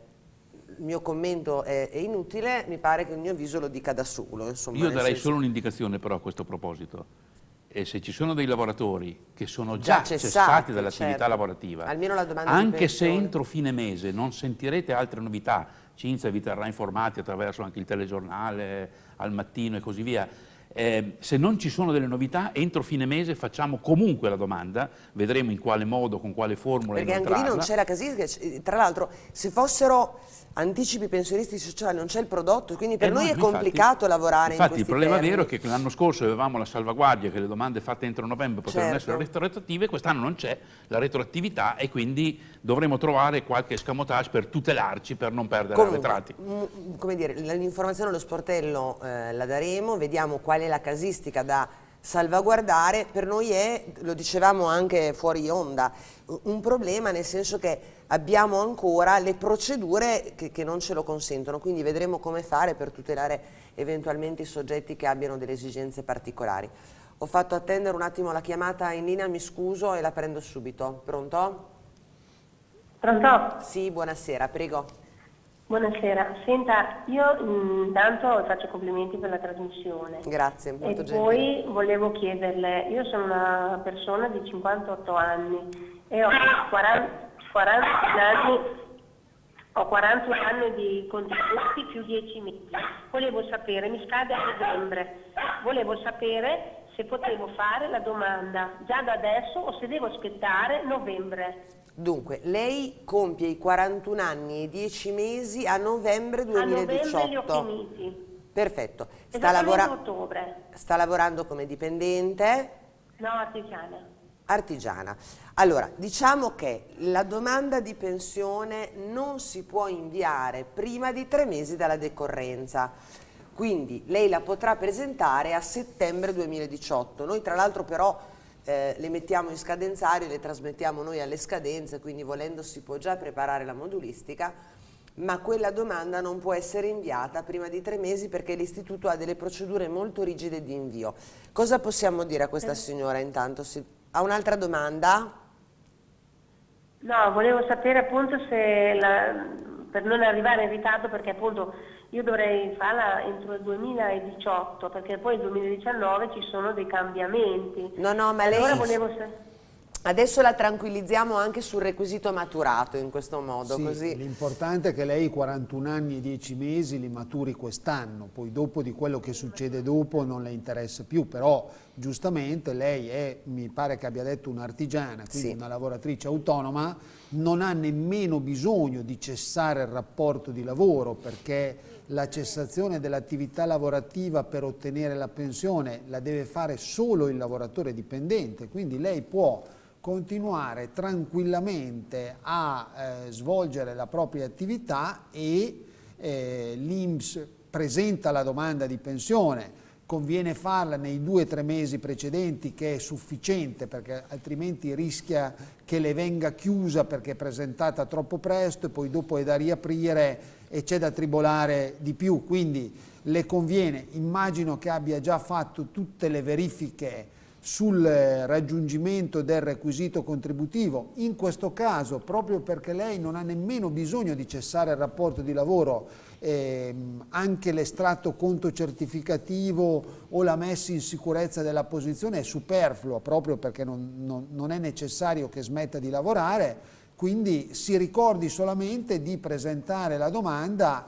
il mio commento è, è inutile, mi pare che il mio avviso lo dica da solo. Insomma, Io darei senso- solo un'indicazione però a questo proposito. E se ci sono dei lavoratori che sono già, Già cessati, cessati dall'attività certo. lavorativa, la anche se entro fine mese non sentirete altre novità, Cinzia vi terrà informati attraverso anche il telegiornale, al mattino e così via, eh, se non ci sono delle novità, entro fine mese facciamo comunque la domanda, vedremo in quale modo, con quale formula Perché anche lì non c'è la casistica, c- tra l'altro se fossero anticipi pensionistici sociali non c'è il prodotto, quindi per Eh noi no, è infatti- complicato lavorare Infatti in il questi problema termini. vero è che l'anno scorso avevamo la salvaguardia che le domande fatte entro novembre potevano Certo. essere retroattive, quest'anno non c'è la retroattività e quindi dovremo trovare qualche escamotage per tutelarci, per non perdere Comunque, arretrati. m- come dire, l'informazione allo sportello eh, la daremo, vediamo qual è la casistica da salvaguardare, per noi è, lo dicevamo anche fuori onda, un problema nel senso che abbiamo ancora le procedure che, che non ce lo consentono, quindi vedremo come fare per tutelare eventualmente i soggetti che abbiano delle esigenze particolari. Ho fatto attendere un attimo la chiamata in linea, mi scuso e la prendo subito. Pronto? Pronto? Sì, buonasera, prego. Buonasera, senta, io mm, intanto faccio complimenti per la trasmissione. Grazie, molto E gentile. poi volevo chiederle, io sono una persona di 58 anni e ho 40, 40 anni, ho 41 anni di contributi più 10 mesi. Volevo sapere, mi scade a novembre, volevo sapere se potevo fare la domanda già da adesso o se devo aspettare novembre. Dunque, lei compie i 41 anni e 10 mesi a novembre A novembre li ho 2018. finiti. Perfetto. Sta, lavora- ottobre. sta lavorando come dipendente No, artigiana. artigiana. Allora, diciamo che la domanda di pensione non si può inviare prima di tre mesi dalla decorrenza. Quindi lei la potrà presentare a settembre 2018. Noi tra l'altro però eh, le mettiamo in scadenzario, le trasmettiamo noi alle scadenze, quindi volendo si può già preparare la modulistica, ma quella domanda non può essere inviata prima di tre mesi perché l'istituto ha delle procedure molto rigide di invio. Cosa possiamo dire a questa signora intanto? Si- Ha un'altra domanda? No, volevo sapere appunto se la- per non arrivare in ritardo perché appunto io dovrei farla entro il 2018 perché poi nel 2019 ci sono dei cambiamenti. No, no, ma Allora lei... volevo Adesso la tranquillizziamo anche sul requisito maturato in questo modo, Sì, così... L'importante è che lei i 41 anni e 10 mesi li maturi quest'anno, poi dopo di quello che succede dopo non le interessa più, però giustamente lei è, mi pare che abbia detto un'artigiana, quindi Sì. una lavoratrice autonoma, non ha nemmeno bisogno di cessare il rapporto di lavoro perché la cessazione dell'attività lavorativa per ottenere la pensione la deve fare solo il lavoratore dipendente, quindi lei può continuare tranquillamente a eh, svolgere la propria attività e eh, l'INPS presenta la domanda di pensione, conviene farla nei due o tre mesi precedenti che è sufficiente perché altrimenti rischia che le venga chiusa perché è presentata troppo presto e poi dopo è da riaprire e c'è da tribolare di più, quindi le conviene, immagino che abbia già fatto tutte le verifiche sul raggiungimento del requisito contributivo. In questo caso, proprio perché lei non ha nemmeno bisogno di cessare il rapporto di lavoro, ehm, anche l'estratto conto certificativo o la messa in sicurezza della posizione è superflua, proprio perché non, non- non è necessario che smetta di lavorare, quindi si ricordi solamente di presentare la domanda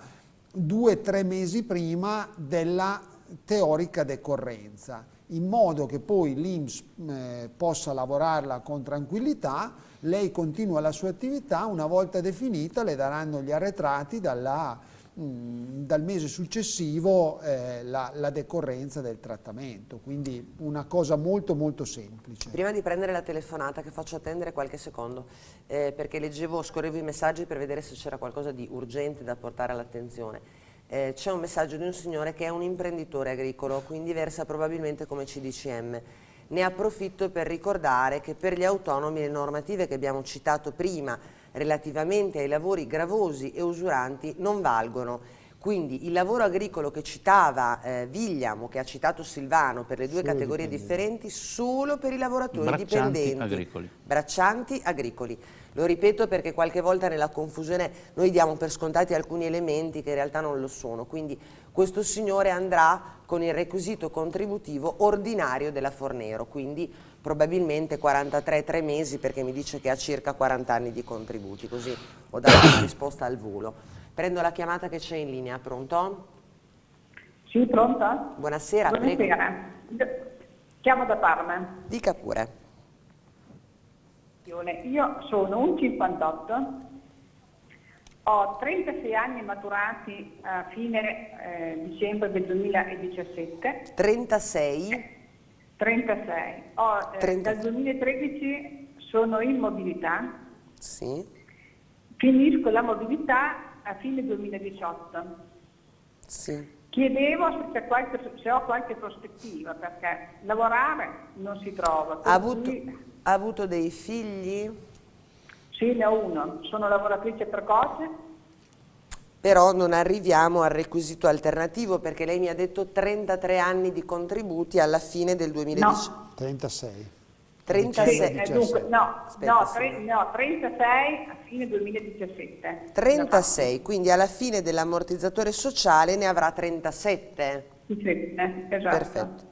due o tre mesi prima della teorica decorrenza. in modo che poi l'Inps eh, possa lavorarla con tranquillità, lei continua la sua attività, una volta definita le daranno gli arretrati dalla, mh, dal mese successivo eh, la, la, decorrenza del trattamento, quindi una cosa molto molto semplice. Prima di prendere la telefonata che faccio attendere qualche secondo, eh, perché leggevo, scorrevo i messaggi per vedere se c'era qualcosa di urgente da portare all'attenzione eh, c'è un messaggio di un signore che è un imprenditore agricolo, quindi versa probabilmente come CDCM. Ne approfitto per ricordare che per gli autonomi le normative che abbiamo citato prima relativamente ai lavori gravosi e usuranti non valgono. Quindi il lavoro agricolo che citava eh, Vigliamo, che ha citato Silvano per le due solo categorie differenti, solo per i lavoratori Braccianti dipendenti. agricoli. Braccianti agricoli. Lo ripeto perché qualche volta nella confusione noi diamo per scontati alcuni elementi che in realtà non lo sono, quindi questo signore andrà con il requisito contributivo ordinario della Fornero, quindi probabilmente 43 3 mesi perché mi dice che ha circa 40 anni di contributi, così ho dato una risposta al volo. Prendo la chiamata che c'è in linea, pronto? Sì, pronta? Buonasera, Buonasera. prego. Chiamo da Parma. Dica pure. Io sono un 58, ho 36 anni maturati a fine eh, dicembre del 2017. 36? 36. Ho, eh, 30. Dal 2013 sono in mobilità. Sì. Finisco la mobilità a fine 2018. Sì. Chiedevo se, qualche, se, ho qualche prospettiva perché lavorare non si trova. Ha avuto, ha avuto dei figli? Sì, ne ho uno. Sono lavoratrice precoce. Però non arriviamo al requisito alternativo perché lei mi ha detto 33 anni di contributi alla fine del 2010. No. 36. 36. Sì, dunque, no, Aspetta, no, tre, no, 36 a fine 2017. 36, quindi alla fine dell'ammortizzatore sociale ne avrà 37. Sì, esatto. Perfetto.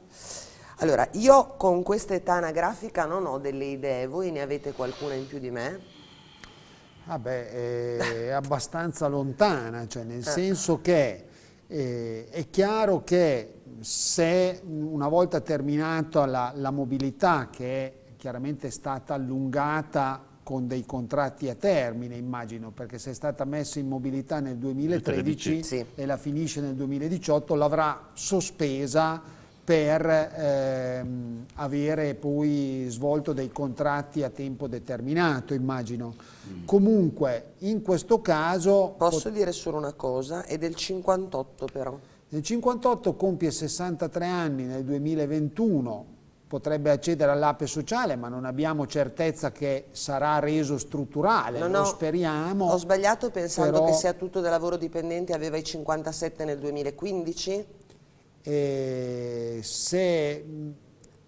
Allora, io con questa età anagrafica non ho delle idee, voi ne avete qualcuna in più di me? Vabbè, è abbastanza lontana, cioè nel eh. senso che eh, è chiaro che se una volta terminata la, la mobilità, che è chiaramente stata allungata con dei contratti a termine, immagino, perché se è stata messa in mobilità nel 2013 sì. e la finisce nel 2018, l'avrà sospesa per ehm, avere poi svolto dei contratti a tempo determinato, immagino. Mm. Comunque, in questo caso... Posso dire solo una cosa, è del 58 però. Nel 58 compie 63 anni nel 2021, potrebbe accedere all'ape sociale, ma non abbiamo certezza che sarà reso strutturale, no, lo speriamo. Ho sbagliato pensando però... che sia tutto del lavoro dipendente aveva i 57 nel 2015? Eh, se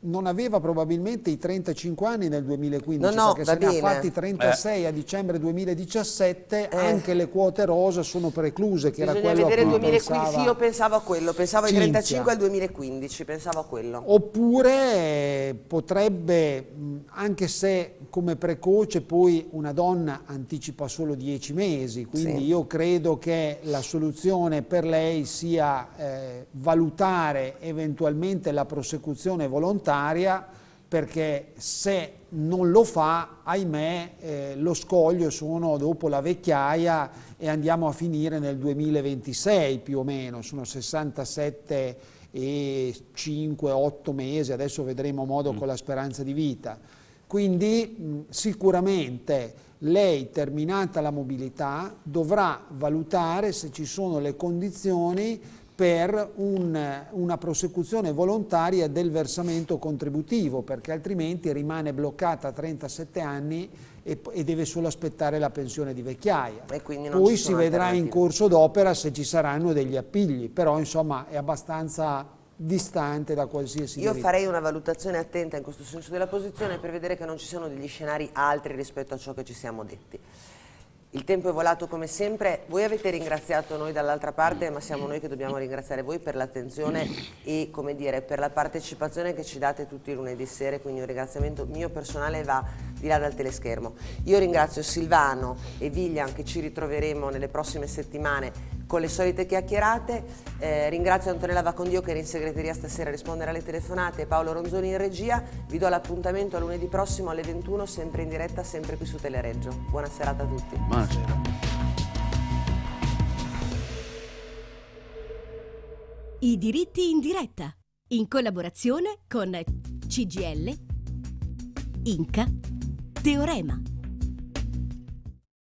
non aveva probabilmente i 35 anni nel 2015 no, no, perché se bene. ne ha fatti 36 eh. a dicembre 2017 eh. anche le quote rosa sono precluse che Bisogna era quello vedere a cui 2015, pensava sì, io pensavo a quello pensavo ai Cinzia. 35 al 2015 pensavo a quello oppure potrebbe anche se come precoce poi una donna anticipa solo 10 mesi quindi sì. io credo che la soluzione per lei sia eh, valutare eventualmente la prosecuzione volontaria perché se non lo fa, ahimè, eh, lo scoglio sono dopo la vecchiaia e andiamo a finire nel 2026 più o meno, sono 67 e 5-8 mesi, adesso vedremo modo mm. con la speranza di vita. Quindi sicuramente lei, terminata la mobilità, dovrà valutare se ci sono le condizioni per un, una prosecuzione volontaria del versamento contributivo, perché altrimenti rimane bloccata a 37 anni e, e deve solo aspettare la pensione di vecchiaia. Poi si vedrà in corso d'opera se ci saranno degli appigli, però insomma è abbastanza distante da qualsiasi Io diritto. farei una valutazione attenta in questo senso della posizione per vedere che non ci siano degli scenari altri rispetto a ciò che ci siamo detti. Il tempo è volato come sempre, voi avete ringraziato noi dall'altra parte, ma siamo noi che dobbiamo ringraziare voi per l'attenzione e come dire, per la partecipazione che ci date tutti i lunedì sera, quindi un ringraziamento mio personale va di là dal teleschermo. Io ringrazio Silvano e Viglian che ci ritroveremo nelle prossime settimane con le solite chiacchierate. Eh, ringrazio Antonella Vacondio che era in segreteria stasera a rispondere alle telefonate e Paolo Ronzoni in regia. Vi do l'appuntamento a lunedì prossimo alle 21, sempre in diretta, sempre qui su Telereggio. Buona serata a tutti. Buonasera. I diritti in diretta, in collaborazione con CGL, Inca, Teorema.